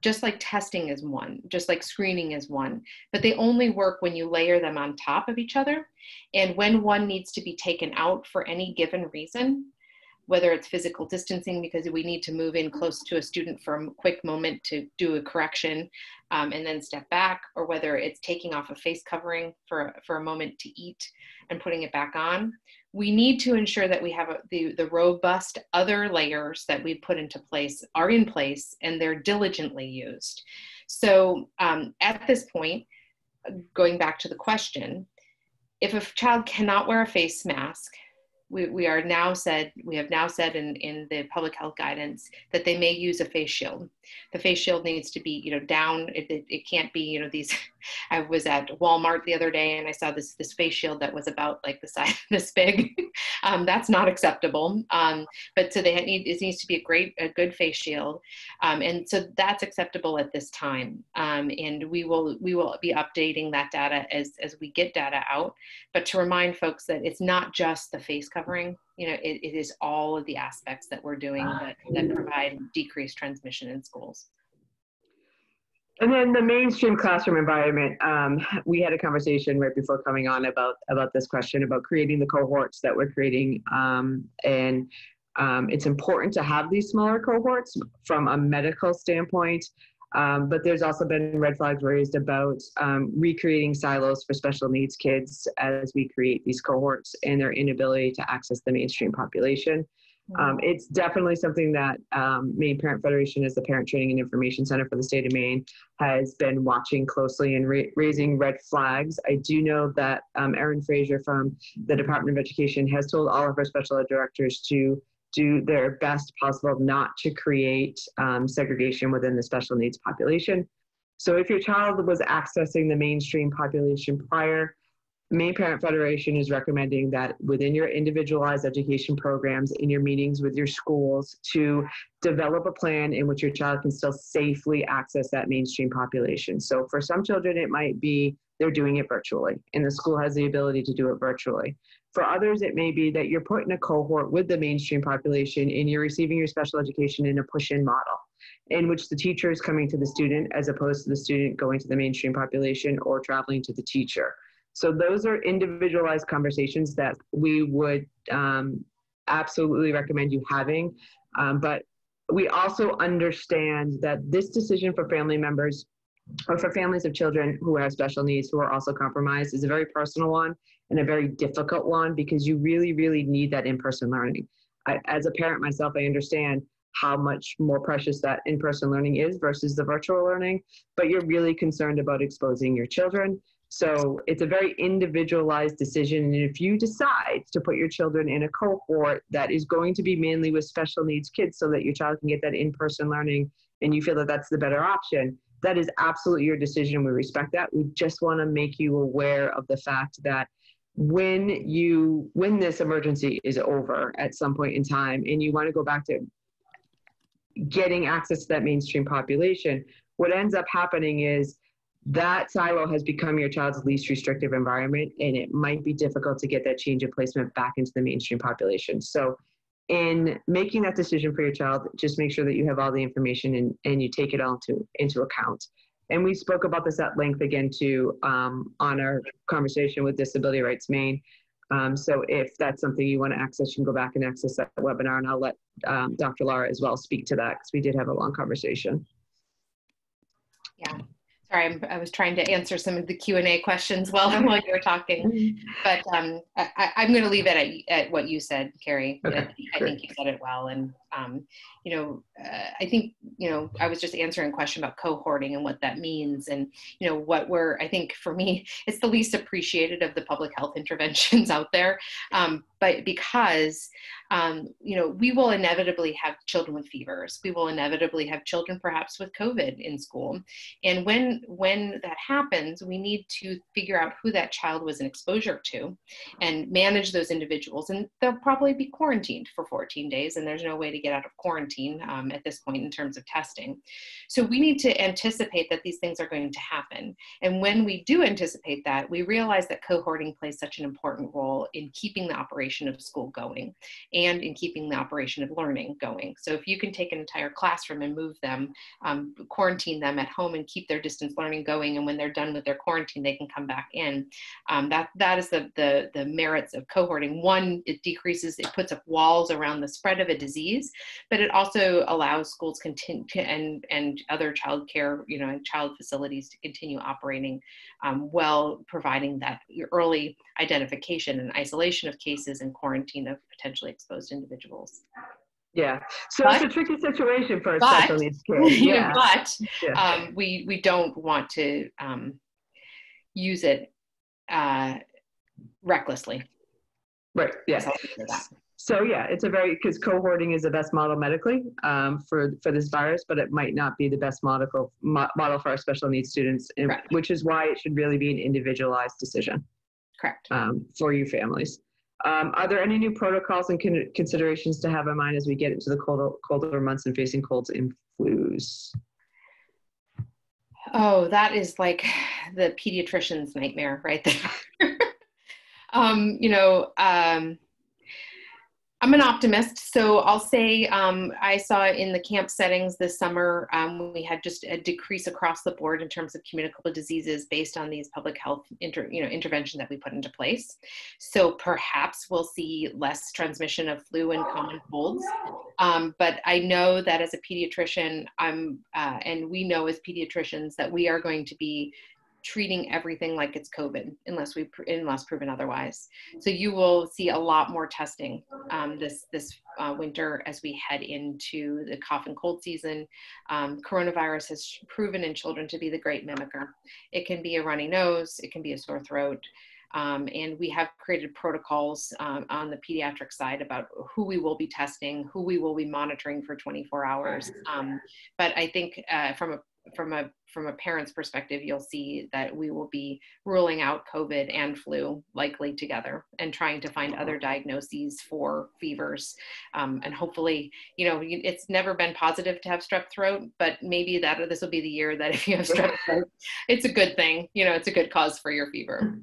Just like testing is one, just like screening is one, but they only work when you layer them on top of each other. And when one needs to be taken out for any given reason, whether it's physical distancing because we need to move in close to a student for a quick moment to do a correction um, and then step back, or whether it's taking off a face covering for, for a moment to eat and putting it back on. We need to ensure that we have a, the, the robust other layers that we put into place are in place and they're diligently used. So um, at this point, going back to the question, if a child cannot wear a face mask, we, we are now said we have now said in, in the public health guidance that they may use a face shield. The face shield needs to be you know down. It, it, it can't be you know these i was at walmart the other day and i saw this this face shield that was about like the size of this big. Um, that's not acceptable. Um, but so they need it needs to be a great a good face shield. Um, and so that's acceptable at this time. Um, and we will we will be updating that data as as we get data out. But to remind folks that it's not just the face covering you know it, it is all of the aspects that we're doing that, that provide decreased transmission in schools and then the mainstream classroom environment um, we had a conversation right before coming on about about this question about creating the cohorts that we're creating um, and um, it's important to have these smaller cohorts from a medical standpoint um, but there's also been red flags raised about um, recreating silos for special needs kids as we create these cohorts and their inability to access the mainstream population. Um, it's definitely something that um, Maine Parent Federation, as the Parent Training and Information Center for the state of Maine, has been watching closely and ra- raising red flags. I do know that um, Erin Frazier from the Department of Education has told all of her special ed directors to do their best possible not to create um, segregation within the special needs population. So if your child was accessing the mainstream population prior, Maine Parent Federation is recommending that within your individualized education programs, in your meetings with your schools, to develop a plan in which your child can still safely access that mainstream population. So for some children, it might be they're doing it virtually, and the school has the ability to do it virtually. For others, it may be that you're put in a cohort with the mainstream population and you're receiving your special education in a push in model, in which the teacher is coming to the student as opposed to the student going to the mainstream population or traveling to the teacher. So those are individualized conversations that we would um, absolutely recommend you having. Um, but we also understand that this decision for family members or for families of children who have special needs who are also compromised is a very personal one and a very difficult one because you really, really need that in-person learning. I, as a parent myself, I understand how much more precious that in-person learning is versus the virtual learning, but you're really concerned about exposing your children so it's a very individualized decision. And if you decide to put your children in a cohort that is going to be mainly with special needs kids so that your child can get that in person learning and you feel that that's the better option, that is absolutely your decision. We respect that. We just want to make you aware of the fact that when you when this emergency is over at some point in time and you want to go back to getting access to that mainstream population what ends up happening is that silo has become your child's least restrictive environment and it might be difficult to get that change of placement back into the mainstream population. So in making that decision for your child just make sure that you have all the information and, and you take it all into, into account. And we spoke about this at length again too um, on our conversation with disability rights maine um, so if that's something you want to access you can go back and access that webinar and i'll let um, dr laura as well speak to that because we did have a long conversation. Yeah I'm, i was trying to answer some of the Q and A questions while while you were talking, but um, I, am going to leave it at, at what you said, Carrie. Okay, I, I think you said it well, and um, you know, uh, I think you know, I was just answering a question about cohorting and what that means, and you know, what we're. I think for me, it's the least appreciated of the public health interventions out there, um, but because um, you know, we will inevitably have children with fevers. We will inevitably have children perhaps with COVID in school. And when when that happens, we need to figure out who that child was an exposure to and manage those individuals. And they'll probably be quarantined for 14 days, and there's no way to get out of quarantine um, at this point in terms of testing. So we need to anticipate that these things are going to happen. And when we do anticipate that, we realize that cohorting plays such an important role in keeping the operation of school going and in keeping the operation of learning going. So if you can take an entire classroom and move them, um, quarantine them at home and keep their distance learning going, and when they're done with their quarantine, they can come back in. Um, that that is the, the the merits of cohorting. One, it decreases, it puts up walls around the spread of a disease, but it also allows schools continue and and other child care, you know, and child facilities to continue operating um, well, providing that early identification and isolation of cases and quarantine of potentially exposed individuals. Yeah, so but, it's a tricky situation for a but, special needs kid. Yeah, but yeah. Um, we we don't want to um, use it uh, recklessly. Right. Yes. So yeah, it's a very because cohorting is the best model medically um, for for this virus, but it might not be the best model model for our special needs students, and, which is why it should really be an individualized decision. Correct. Um, for you families. Um, are there any new protocols and con- considerations to have in mind as we get into the colder, colder months and facing colds and flus? Oh, that is like the pediatrician's nightmare right there. um, you know, um, I'm an optimist, so I'll say um, I saw in the camp settings this summer um, we had just a decrease across the board in terms of communicable diseases based on these public health inter, you know intervention that we put into place. So perhaps we'll see less transmission of flu and common colds. Um, but I know that as a pediatrician, I'm uh, and we know as pediatricians that we are going to be treating everything like it's COVID unless we unless proven otherwise. So you will see a lot more testing um, this this uh, winter as we head into the cough and cold season. Um, coronavirus has proven in children to be the great mimicker. It can be a runny nose, it can be a sore throat. Um, and we have created protocols um, on the pediatric side about who we will be testing, who we will be monitoring for 24 hours. Um, but I think uh, from a from a from a parent's perspective, you'll see that we will be ruling out COVID and flu likely together and trying to find other diagnoses for fevers. Um, and hopefully, you know, it's never been positive to have strep throat, but maybe that this will be the year that if you have strep throat, it's a good thing. You know, it's a good cause for your fever.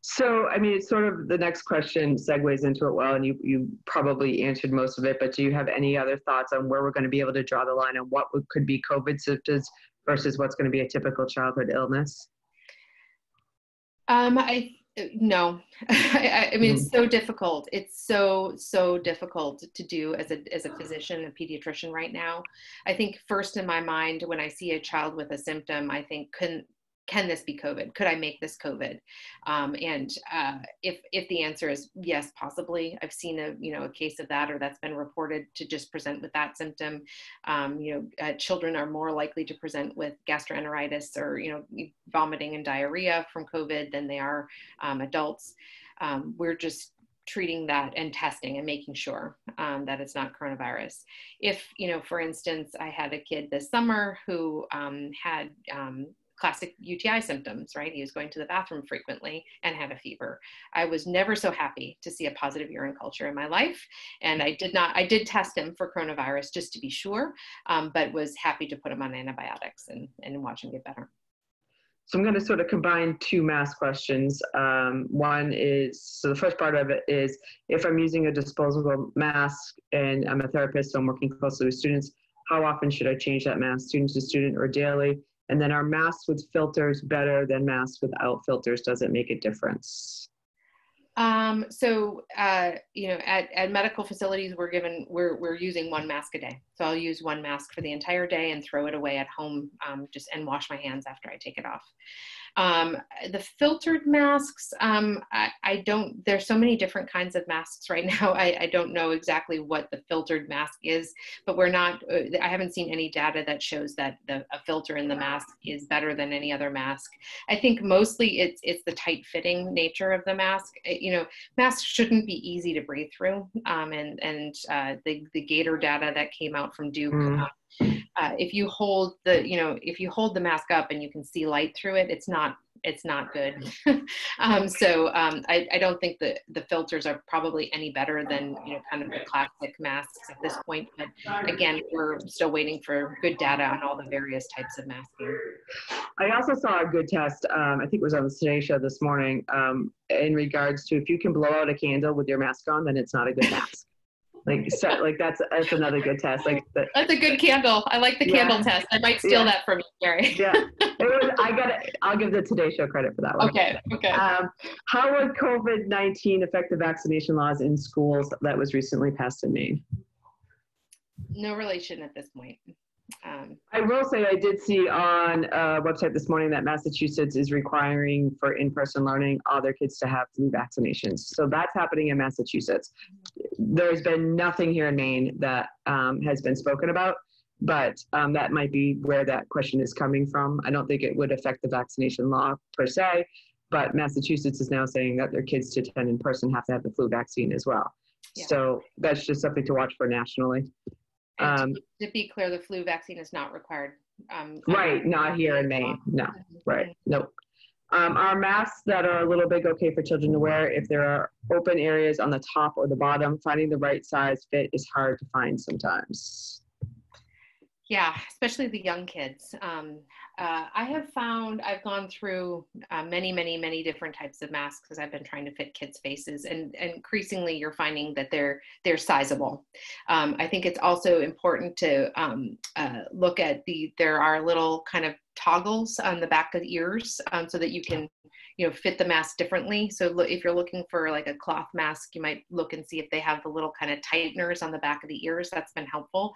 So, I mean, it's sort of the next question segues into it well, and you, you probably answered most of it, but do you have any other thoughts on where we're going to be able to draw the line and what could be COVID symptoms versus what's going to be a typical childhood illness? Um, I no, I, I, mean it's hmm. so difficult. It's so so difficult to do as a as a physician, a pediatrician right now. I think first in my mind when I see a child with a symptom, I think couldn't can this be COVID? Could I make this COVID? Um, and uh, if if the answer is yes, possibly, I've seen a you know a case of that, or that's been reported to just present with that symptom. Um, you know, uh, children are more likely to present with gastroenteritis or you know vomiting and diarrhea from COVID than they are um, adults. Um, we're just treating that and testing and making sure um, that it's not coronavirus. If, you know, for instance, I had a kid this summer who um, had um, classic UTI symptoms, right? He was going to the bathroom frequently and had a fever. I was never so happy to see a positive urine culture in my life. And I did not, I did test him for coronavirus just to be sure, um, but was happy to put him on antibiotics and, and watch him get better. So I'm going to sort of combine two mask questions. Um, one is, so the first part of it is, if I'm using a disposable mask and I'm a therapist, so I'm working closely with students, how often should I change that mask, student to student or daily? And then are masks with filters better than masks without filters? Does it make a difference? Um, so, uh, you know, at, at medical facilities, we're given, we're, we're using one mask a day. So I'll use one mask for the entire day and throw it away at home, um, just and wash my hands after I take it off. Um, the filtered masks, um, I, I, don't, there's so many different kinds of masks right now. I, I, don't know exactly what the filtered mask is, but we're not, uh, I haven't seen any data that shows that the, a filter in the mask is better than any other mask. I think mostly it's, it's the tight fitting nature of the mask. You know, masks shouldn't be easy to breathe through. Um, and and uh, the, the gaiter data that came out from Duke, mm uh, if you hold the you know if you hold the mask up and you can see light through it it's not it's not good. Um, so um, I, I, don't think that the filters are probably any better than you know kind of the classic masks at this point but again we're still waiting for good data on all the various types of masking. I also saw a good test um, i think it was on the today show this morning um, in regards to if you can blow out a candle with your mask on then it's not a good mask like set like that's that's another good test like the, that's a good candle. I like the yeah. candle test. I might steal yeah. that from you gary. Yeah. It was i got it. I'll give the today show credit for that one. Okay okay. Um, how would covid-19 affect the vaccination laws in schools that was recently passed in maine? No relation at this point um, I will say I did see on a website this morning that Massachusetts is requiring for in-person learning all their kids to have flu vaccinations. So that's happening in Massachusetts. There's been nothing here in Maine that um, has been spoken about, but um, that might be where that question is coming from. I don't think it would affect the vaccination law per se, but Massachusetts is now saying that their kids to attend in person have to have the flu vaccine as well. Yeah. So that's just something to watch for nationally. Um, to, be clear, the flu vaccine is not required. Um, right, not here in Maine. No, right, nope. Um, are masks that are a little big okay for children to wear if there are open areas on the top or the bottom? Finding the right size fit is hard to find sometimes. Yeah, especially the young kids. Um, uh, I have found I've gone through uh, many, many, many different types of masks because I've been trying to fit kids' faces, and, and increasingly you're finding that they're they're sizable. Um, I think it's also important to um, uh, look at the there are little kind of toggles on the back of the ears um, so that you can you know fit the mask differently so if you're looking for like a cloth mask you might look and see if they have the little kind of tighteners on the back of the ears that's been helpful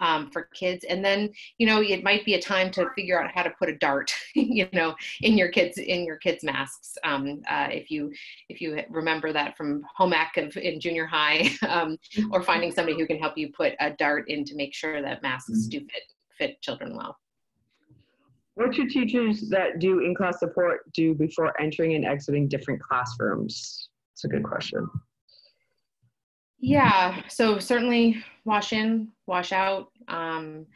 um, for kids and then you know it might be a time to figure out how to put a dart, you know, in your kids in your kids' masks. Um, uh, if you if you remember that from home ec of in junior high, um, or finding somebody who can help you put a dart in to make sure that masks do fit fit children well. What should teachers that do in-class support do before entering and exiting different classrooms? It's a good question. Yeah, so certainly wash in, wash out. Um,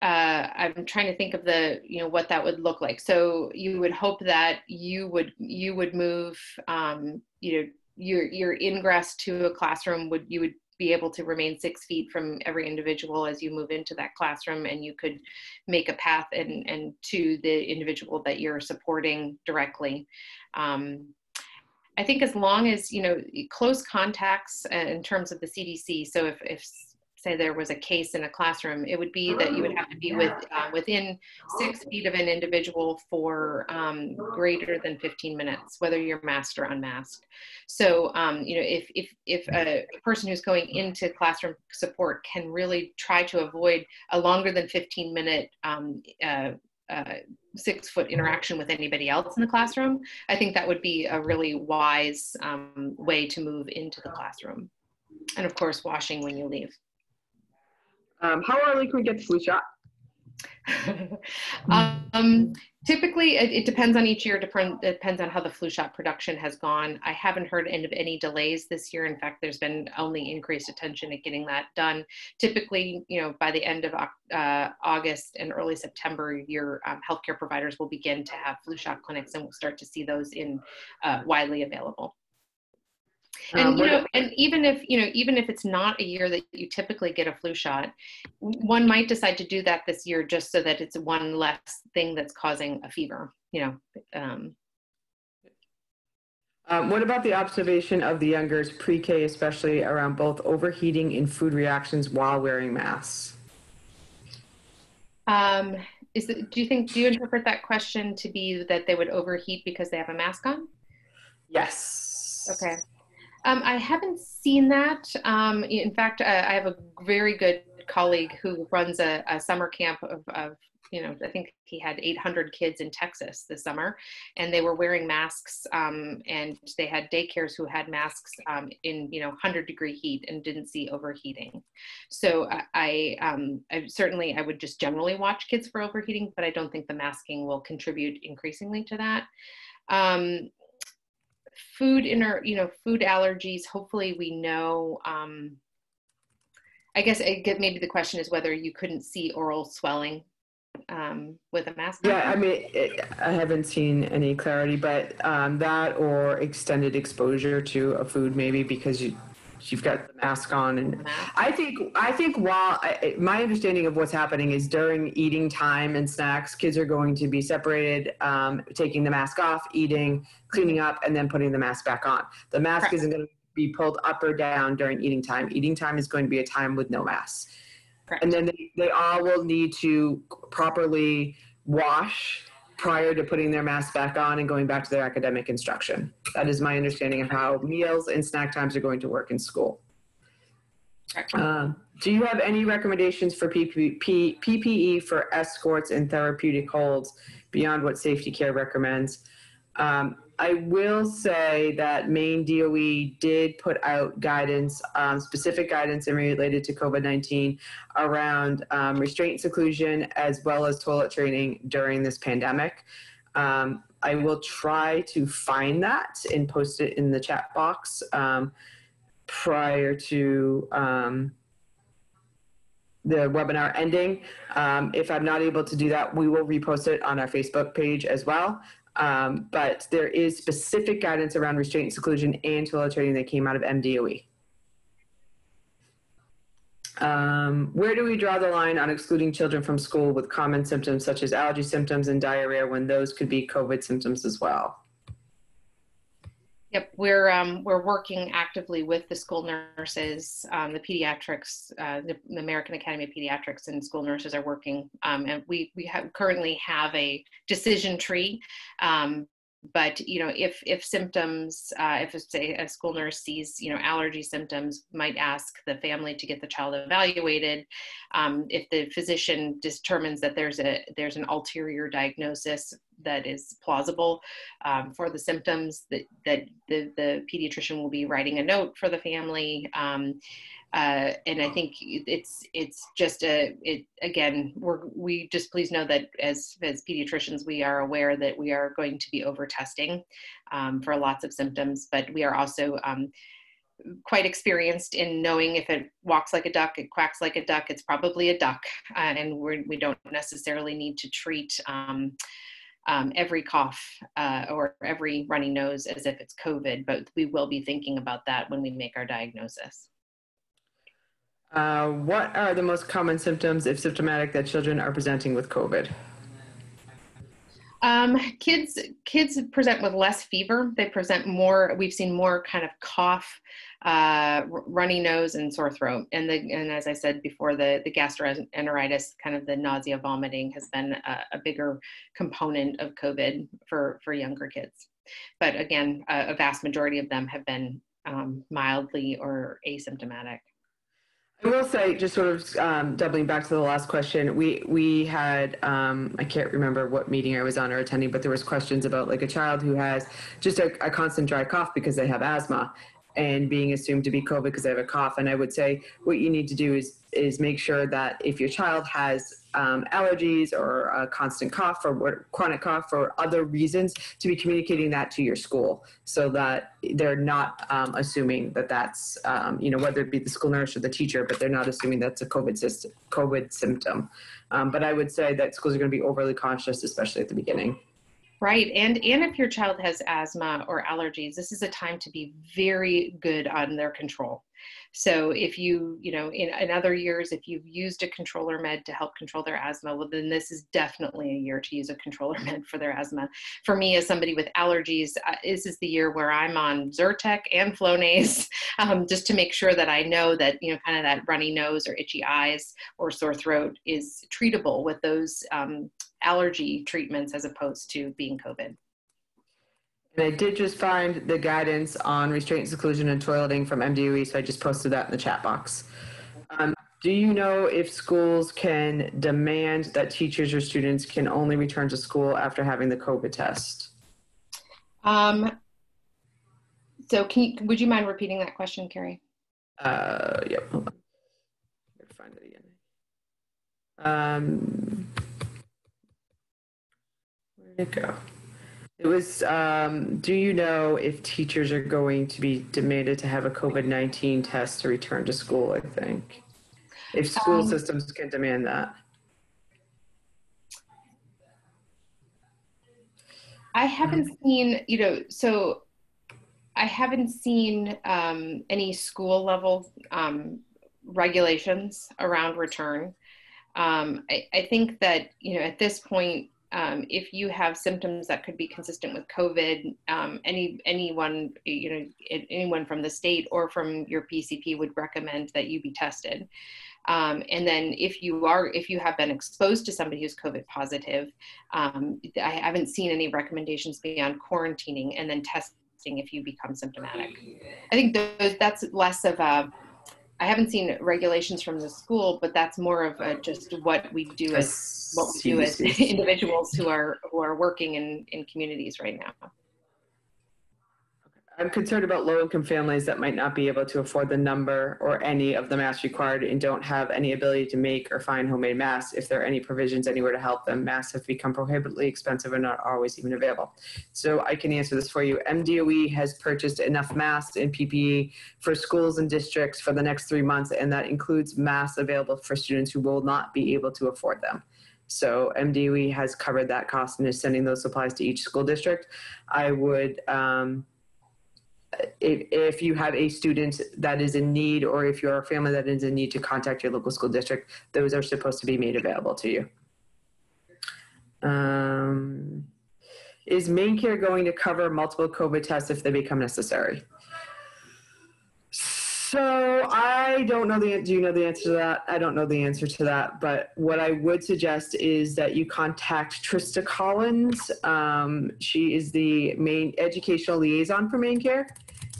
uh, I'm trying to think of the, you know, what that would look like. So you would hope that you would you would move, um, you know, your your ingress to a classroom would you would be able to remain six feet from every individual as you move into that classroom and you could make a path and, and to the individual that you're supporting directly. Um, I think as long as, you know, close contacts uh, in terms of the CDC, so if, if say there was a case in a classroom, it would be that you would have to be with, uh, within six feet of an individual for um, greater than 15 minutes, whether you're masked or unmasked. So, um, you know, if, if, if a person who's going into classroom support can really try to avoid a longer than 15 minute um, uh, uh, six foot interaction with anybody else in the classroom, I think that would be a really wise um, way to move into the classroom. And of course, washing when you leave. Um, how early can we get the flu shot? um, typically, it, it, depends on each year. Depend, it depends on how the flu shot production has gone. I haven't heard any, of any delays this year. In fact, there's been only increased attention at getting that done. Typically, you know, by the end of uh, August and early September, your um, healthcare providers will begin to have flu shot clinics, and we'll start to see those in uh, widely available. And um, you know, and even if you know, even if it's not a year that you typically get a flu shot, one might decide to do that this year just so that it's one less thing that's causing a fever. You know. Um, um, what about the observation of the youngers pre-K, especially around both overheating and food reactions while wearing masks? Um, is it, do you think do you interpret that question to be that they would overheat because they have a mask on? Yes. Okay. Um, I haven't seen that. Um, in fact, uh, I have a very good colleague who runs a, a summer camp of, of, you know, I think he had 800 kids in Texas this summer, and they were wearing masks, um, and they had daycares who had masks um, in, you know, 100 degree heat and didn't see overheating. So I, um, I certainly I would just generally watch kids for overheating, but I don't think the masking will contribute increasingly to that. Food inner, you know, food allergies. Hopefully, we know. Um, I guess I get maybe the question is whether you couldn't see oral swelling um, with a mask. Yeah, I mean, it, I haven't seen any clarity, but um, that or extended exposure to a food, maybe because you you've got the mask on and i think i think while I, my understanding of what's happening is during eating time and snacks kids are going to be separated um, taking the mask off eating cleaning up and then putting the mask back on the mask Correct. isn't going to be pulled up or down during eating time eating time is going to be a time with no mask Correct. and then they, they all will need to properly wash prior to putting their mask back on and going back to their academic instruction. That is my understanding of how meals and snack times are going to work in school. Uh, do you have any recommendations for PPE for escorts and therapeutic holds beyond what safety care recommends? Um, I will say that Maine DOE did put out guidance, um, specific guidance and related to COVID-19 around um, restraint seclusion as well as toilet training during this pandemic. Um, I will try to find that and post it in the chat box um, prior to um, the webinar ending. Um, if I'm not able to do that, we will repost it on our Facebook page as well. Um, but there is specific guidance around restraint and seclusion and toilet training that came out of MDOE. Um, where do we draw the line on excluding children from school with common symptoms such as allergy symptoms and diarrhea when those could be COVID symptoms as well? Yep, we're um, we're working actively with the school nurses, um, the pediatrics, uh, the, American Academy of Pediatrics, and school nurses are working, um, and we we have currently have a decision tree um, but you know, if if symptoms, uh, if say a school nurse sees you know allergy symptoms, might ask the family to get the child evaluated. Um, if the physician determines that there's a there's an ulterior diagnosis that is plausible um, for the symptoms, that that the the pediatrician will be writing a note for the family. Um, uh, and I think it's it's just a it again we're we just please know that as as pediatricians we are aware that we are going to be over testing um, for lots of symptoms, but we are also um, quite experienced in knowing if it walks like a duck, it quacks like a duck, it's probably a duck, uh, and we're, we don't necessarily need to treat. Um, um, every cough uh, or every runny nose as if it's COVID, but we will be thinking about that when we make our diagnosis. Uh, what are the most common symptoms, if symptomatic, that children are presenting with COVID? Um, kids kids present with less fever. They present more. We've seen more kind of cough, uh, runny nose, and sore throat. And the and as I said before, the the gastroenteritis, kind of the nausea, vomiting, has been a, a bigger component of COVID for for younger kids. But again, a, a vast majority of them have been um, mildly or asymptomatic. I will say, just sort of um, doubling back to the last question, we we had um, I can't remember what meeting I was on or attending, but there was questions about like a child who has just a, a constant dry cough because they have asthma, and being assumed to be COVID because they have a cough. And I would say what you need to do is is make sure that if your child has um, allergies or a constant cough or chronic cough or other reasons to be communicating that to your school so that they're not um, assuming that that's um, you know whether it be the school nurse or the teacher but they're not assuming that's a covid system, covid symptom um, but i would say that schools are going to be overly conscious especially at the beginning Right. And and if your child has asthma or allergies, this is a time to be very good on their control. So if you, you know, in, in other years, if you've used a controller med to help control their asthma, well, then this is definitely a year to use a controller med for their asthma. For me, as somebody with allergies, uh, this is the year where I'm on Zyrtec and Flonase, um, just to make sure that I know that, you know, kind of that runny nose or itchy eyes or sore throat is treatable with those um, allergy treatments as opposed to being COVID. And I did just find the guidance on restraint, seclusion, and toileting from MDOE, so I just posted that in the chat box. Um, do you know if schools can demand that teachers or students can only return to school after having the COVID test? Um, so can you, would you mind repeating that question, Carrie? Uh, yep, hold on. Find it again. Um, it go? It was, um, do you know if teachers are going to be demanded to have a COVID 19 test to return to school? I think. If school um, systems can demand that. I haven't seen, you know, so I haven't seen um, any school level um, regulations around return. Um, I, I, think that, you know, at this point, um, if you have symptoms that could be consistent with COVID, um, any anyone you know anyone from the state or from your PCP would recommend that you be tested. Um, and then if you are if you have been exposed to somebody who's COVID positive, um, I haven't seen any recommendations beyond quarantining and then testing if you become symptomatic. I think those, that's less of a I haven't seen regulations from the school, but that's more of a, just what we do as what we do as individuals who are who are working in in communities right now. I'm concerned about low income families that might not be able to afford the number or any of the masks required and don't have any ability to make or find homemade masks. If there are any provisions anywhere to help them, masks have become prohibitively expensive and not always even available. So I can answer this for you. MDOE has purchased enough masks and PPE for schools and districts for the next three months, and that includes masks available for students who will not be able to afford them. So MDOE has covered that cost and is sending those supplies to each school district. I would um, if, if you have a student that is in need or if you're a family that is in need to contact your local school district, those are supposed to be made available to you. Um, is MaineCare going to cover multiple COVID tests if they become necessary? So I don't know the. Do you know the answer to that? I don't know the answer to that. But what I would suggest is that you contact Trista Collins. Um, she is the main educational liaison for MaineCare,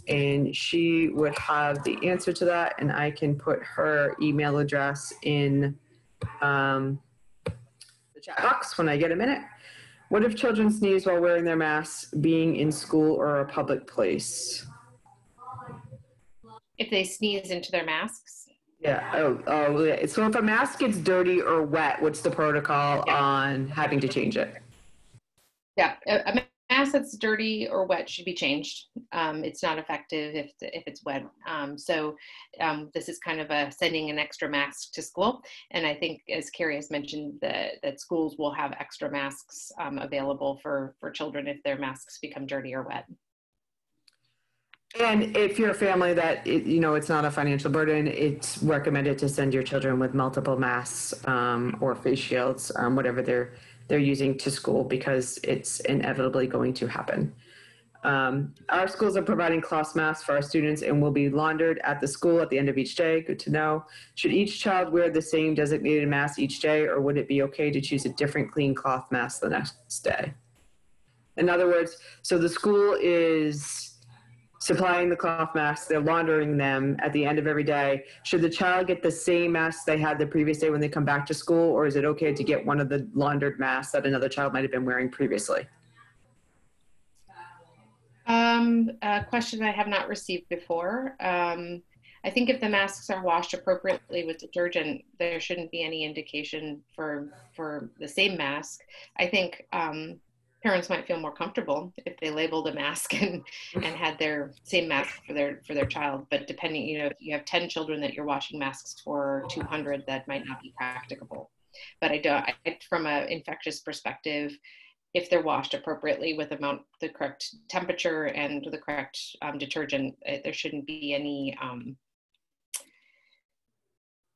and she would have the answer to that. And I can put her email address in um, the chat box when I get a minute. What if children sneeze while wearing their masks, being in school or a public place? If they sneeze into their masks, Yeah. Oh, oh, yeah. So if a mask gets dirty or wet, what's the protocol Yeah. on having to change it? yeah, a, a mask that's dirty or wet should be changed. Um, it's not effective if if it's wet. Um, so um, this is kind of a sending an extra mask to school, and I think as Carrie has mentioned that that schools will have extra masks um, available for for children if their masks become dirty or wet. And if you're a family that, it, you know, it's not a financial burden, it's recommended to send your children with multiple masks um, or face shields, um, whatever they're, they're using to school because it's inevitably going to happen. Um, our schools are providing cloth masks for our students and will be laundered at the school at the end of each day. Good to know. Should each child wear the same designated mask each day, or would it be okay to choose a different clean cloth mask the next day? In other words, so the school is supplying the cloth masks, they're laundering them at the end of every day. Should the child get the same mask they had the previous day when they come back to school, or is it okay to get one of the laundered masks that another child might have been wearing previously? Um, a question I have not received before. Um, I think if the masks are washed appropriately with detergent, there shouldn't be any indication for for the same mask. I think um, parents might feel more comfortable if they labeled a mask and and had their same mask for their for their child. But depending, you know, if you have ten children that you're washing masks for, two hundred, that might not be practicable. But I don't. I, from an infectious perspective, if they're washed appropriately with amount the correct temperature and the correct um, detergent, uh, there shouldn't be any um,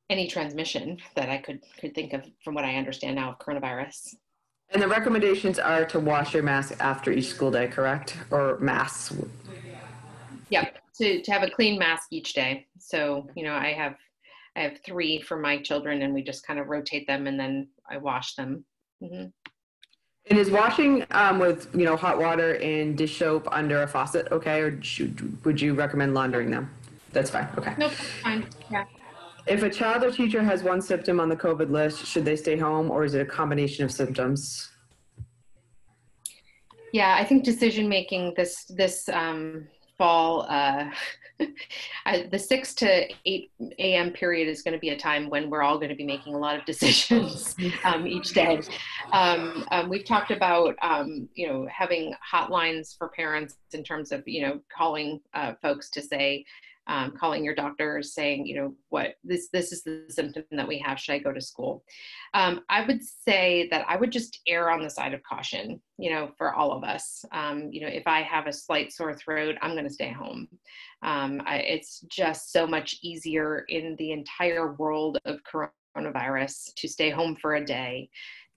any transmission that I could could think of from what I understand now of coronavirus. And the recommendations are to wash your mask after each school day, correct? Or masks? Yep, to to have a clean mask each day. So you know, I have I have three for my children, and we just kind of rotate them, and then I wash them. Mm-hmm. And is washing um, with you know hot water and dish soap under a faucet okay, or should, would you recommend laundering them? That's fine. Okay. Nope, fine. Yeah. If a child or teacher has one symptom on the COVID list, should they stay home or is it a combination of symptoms? Yeah, I think decision making this this um, fall, uh, the six to eight a.m. period is going to be a time when we're all going to be making a lot of decisions um, each day. Um, um, we've talked about um, you know having hotlines for parents in terms of you know calling uh, folks to say. Um, calling your doctor saying you know what this this is the symptom that we have should i go to school um, I would say that I would just err on the side of caution, you know, for all of us. Um, you know, if I have a slight sore throat, I'm going to stay home. Um, I, it's just so much easier in the entire world of coronavirus to stay home for a day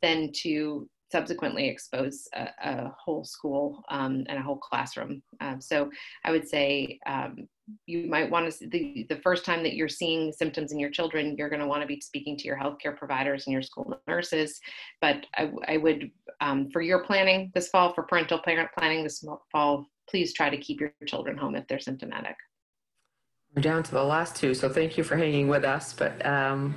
than to subsequently expose a, a whole school um, and a whole classroom. Um, so I would say um, you might want to the, the first time that you're seeing symptoms in your children you're going to want to be speaking to your healthcare providers and your school nurses but i, I would um, for your planning this fall for parental parent planning this fall please try to keep your children home if they're symptomatic We're down to the last two, so thank you for hanging with us. But um,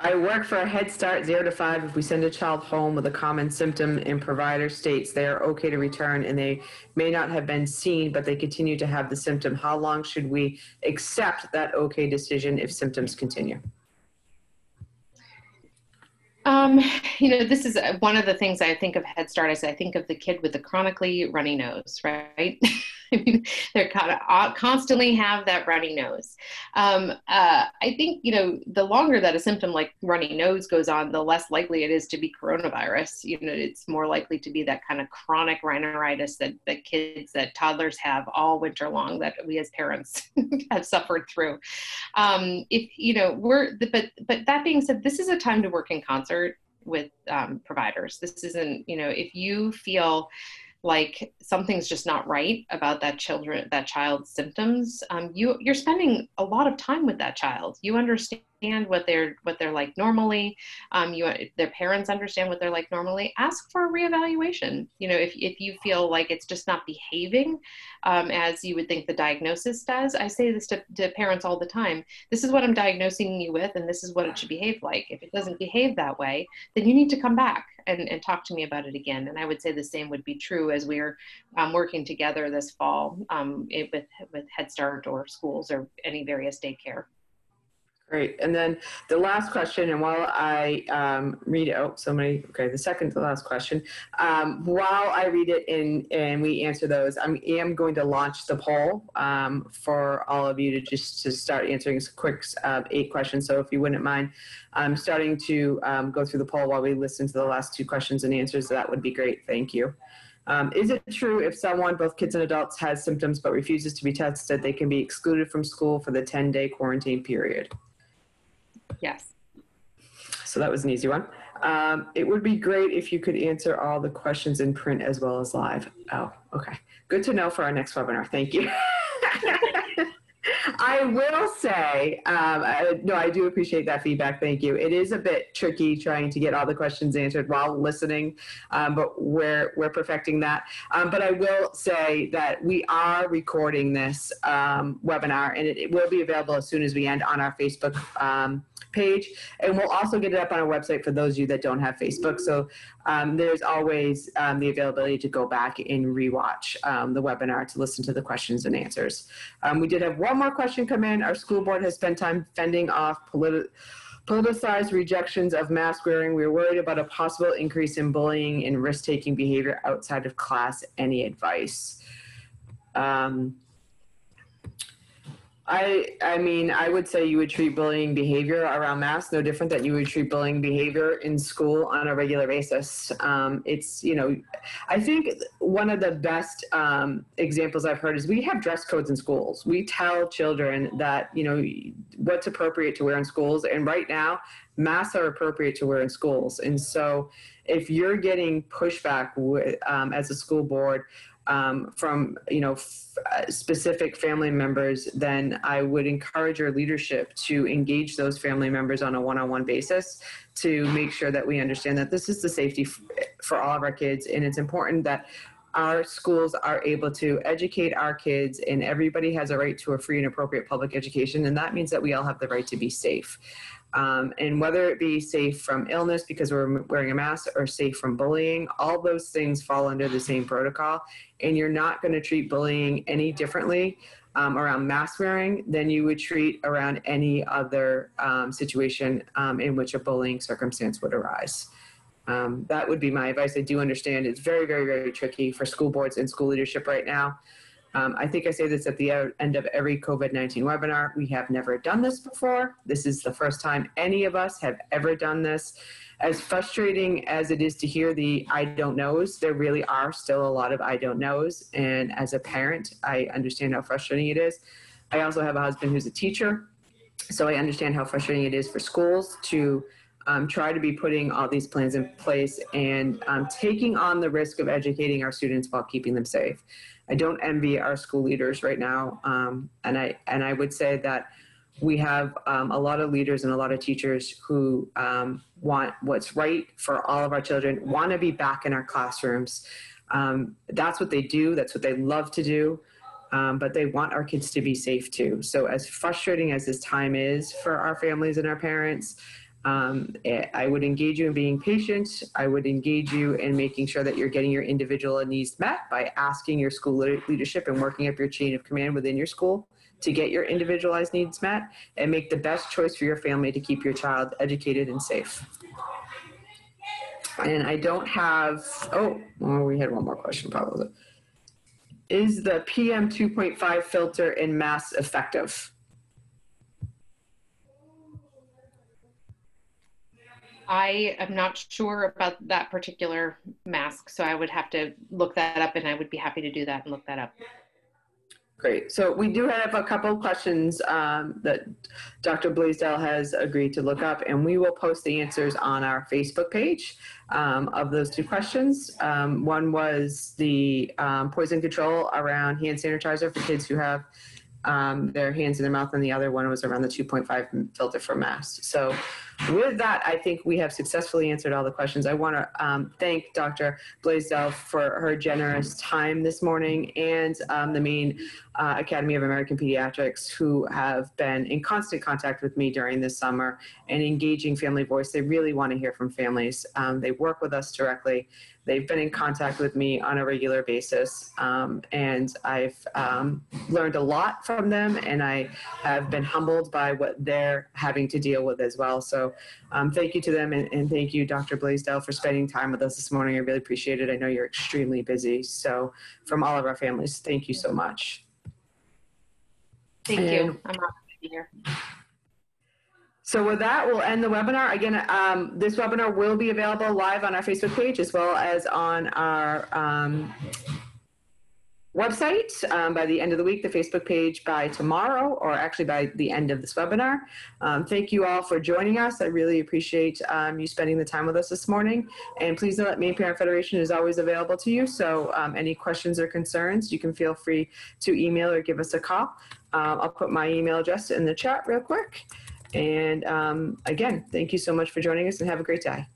I work for a Head Start zero to five. If we send a child home with a common symptom and provider states they are okay to return and they may not have been seen, but they continue to have the symptom, how long should we accept that okay decision if symptoms continue? Um, you know, this is one of the things I think of Head Start as I think of the kid with the chronically runny nose, right? Mean, they're kind of uh, constantly have that runny nose. Um, uh, I think you know, the longer that a symptom like runny nose goes on, the less likely it is to be coronavirus. You know, it's more likely to be that kind of chronic rhinitis that that kids, that toddlers have all winter long, that we as parents have suffered through. Um, if you know, we're but but that being said, this is a time to work in concert with um, providers. This isn't, you know, if you feel like something's just not right about that children that child's symptoms um, you you're spending a lot of time with that child. You understand what they're what they're like normally. Um, you their parents understand what they're like normally. Ask for a reevaluation. You know if, if you feel like it's just not behaving um, as you would think the diagnosis does i say this to, to parents all the time. This is what i'm diagnosing you with and this is what it should behave like. If it doesn't behave that way then you need to come back and, and talk to me about it again. And i would say the same would be true as we're um, working together this fall um, it, with with head start or schools or any various daycare Great. And then the last question, and while I um, read it, oh, somebody, okay, the second to last question. Um, while I read it in, and we answer those, I am am going to launch the poll um, for all of you to just to start answering some quick uh, eight questions. So if you wouldn't mind um, starting to um, go through the poll while we listen to the last two questions and answers, that would be great. Thank you. Um, is it true if someone, both kids and adults, has symptoms but refuses to be tested, they can be excluded from school for the 10 day quarantine period? Yes. So that was an easy one. Um, it would be great if you could answer all the questions in print as well as live. Oh, okay. Good to know for our next webinar. Thank you. I will say, um, I, no, I do appreciate that feedback. Thank you. It is a bit tricky trying to get all the questions answered while listening, um, but we're we're perfecting that. Um, but I will say that we are recording this um, webinar, and it, it, will be available as soon as we end on our Facebook um, page. And we'll also get it up on our website for those of you that don't have Facebook. So um, there's always um, the availability to go back and rewatch um, the webinar to listen to the questions and answers. Um, we did have one more question come in. Our school board has spent time fending off politi politicized rejections of mask wearing. We're worried about a possible increase in bullying and risk-taking behavior outside of class. Any advice? Um, I I mean, I would say you would treat bullying behavior around masks no different than you would treat bullying behavior in school on a regular basis. Um, it's you know, I think one of the best um, examples I've heard is we have dress codes in schools. We tell children that you know what's appropriate to wear in schools, and right now masks are appropriate to wear in schools. And so, if you're getting pushback with, um, as a school board um, from you know uh, specific family members, then I would encourage your leadership to engage those family members on a one-on-one basis to make sure that we understand that this is the safety for all of our kids, and it's important that our schools are able to educate our kids and everybody has a right to a free and appropriate public education. And that means that we all have the right to be safe um, and whether it be safe from illness because we're wearing a mask or safe from bullying, all those things fall under the same protocol. And you're not going to treat bullying any differently um, around mask wearing than you would treat around any other um, situation um, in which a bullying circumstance would arise. Um, that would be my advice. I do understand it's very, very, very tricky for school boards and school leadership right now. Um, I think I say this at the end of every COVID 19 webinar. We have never done this before. This is the first time any of us have ever done this. As frustrating as it is to hear the I don't knows, there really are still a lot of I don't knows. And as a parent, I understand how frustrating it is. I also have a husband who's a teacher, so I understand how frustrating it is for schools to um, try to be putting all these plans in place and um, taking on the risk of educating our students while keeping them safe. I don't envy our school leaders right now, um, and I and I would say that we have um, a lot of leaders and a lot of teachers who um, want what's right for all of our children, want to be back in our classrooms. Um, that's what they do. That's what they love to do. Um, but they want our kids to be safe too. So, as frustrating as this time is for our families and our parents, um, eh, I would engage you in being patient. I would engage you in making sure that you're getting your individual needs met by asking your school leadership and working up your chain of command within your school to get your individualized needs met and make the best choice for your family to keep your child educated and safe. And I don't have, oh, well, we had one more question probably. Is the PM 2.5 filter in mass effective? I am not sure about that particular mask, so I would have to look that up, and I would be happy to do that and look that up. Great. So we do have a couple of questions um, that Dr. Blaisdell has agreed to look up, and we will post the answers on our Facebook page um, of those two questions. Um, one was the um, poison control around hand sanitizer for kids who have um, their hands in their mouth, and the other one was around the 2.5 filter for masks. So with that, I think we have successfully answered all the questions. I want to um, thank Dr. Blaisdell for her generous time this morning and um, the Maine uh, Academy of American Pediatrics who have been in constant contact with me during this summer and engaging Family Voice. They really want to hear from families. Um, they work with us directly. They've been in contact with me on a regular basis, um, and I've um, learned a lot from them, and I have been humbled by what they're having to deal with as well. So, um, thank you to them, and, and thank you, Dr. Blaisdell, for spending time with us this morning. I really appreciate it. I know you're extremely busy. So, from all of our families, thank you so much. Thank And- you. I'm happy to be here. So with that, we'll end the webinar. Again, um, this webinar will be available live on our Facebook page as well as on our um, website um, by the end of the week, the Facebook page by tomorrow, or actually by the end of this webinar. Um, thank you all for joining us. I really appreciate um, you spending the time with us this morning. And please know that Maine Parent Federation is always available to you. So um, any questions or concerns, you can feel free to email or give us a call. Um, I'll put my email address in the chat real quick. And um, again, thank you so much for joining us and have a great day.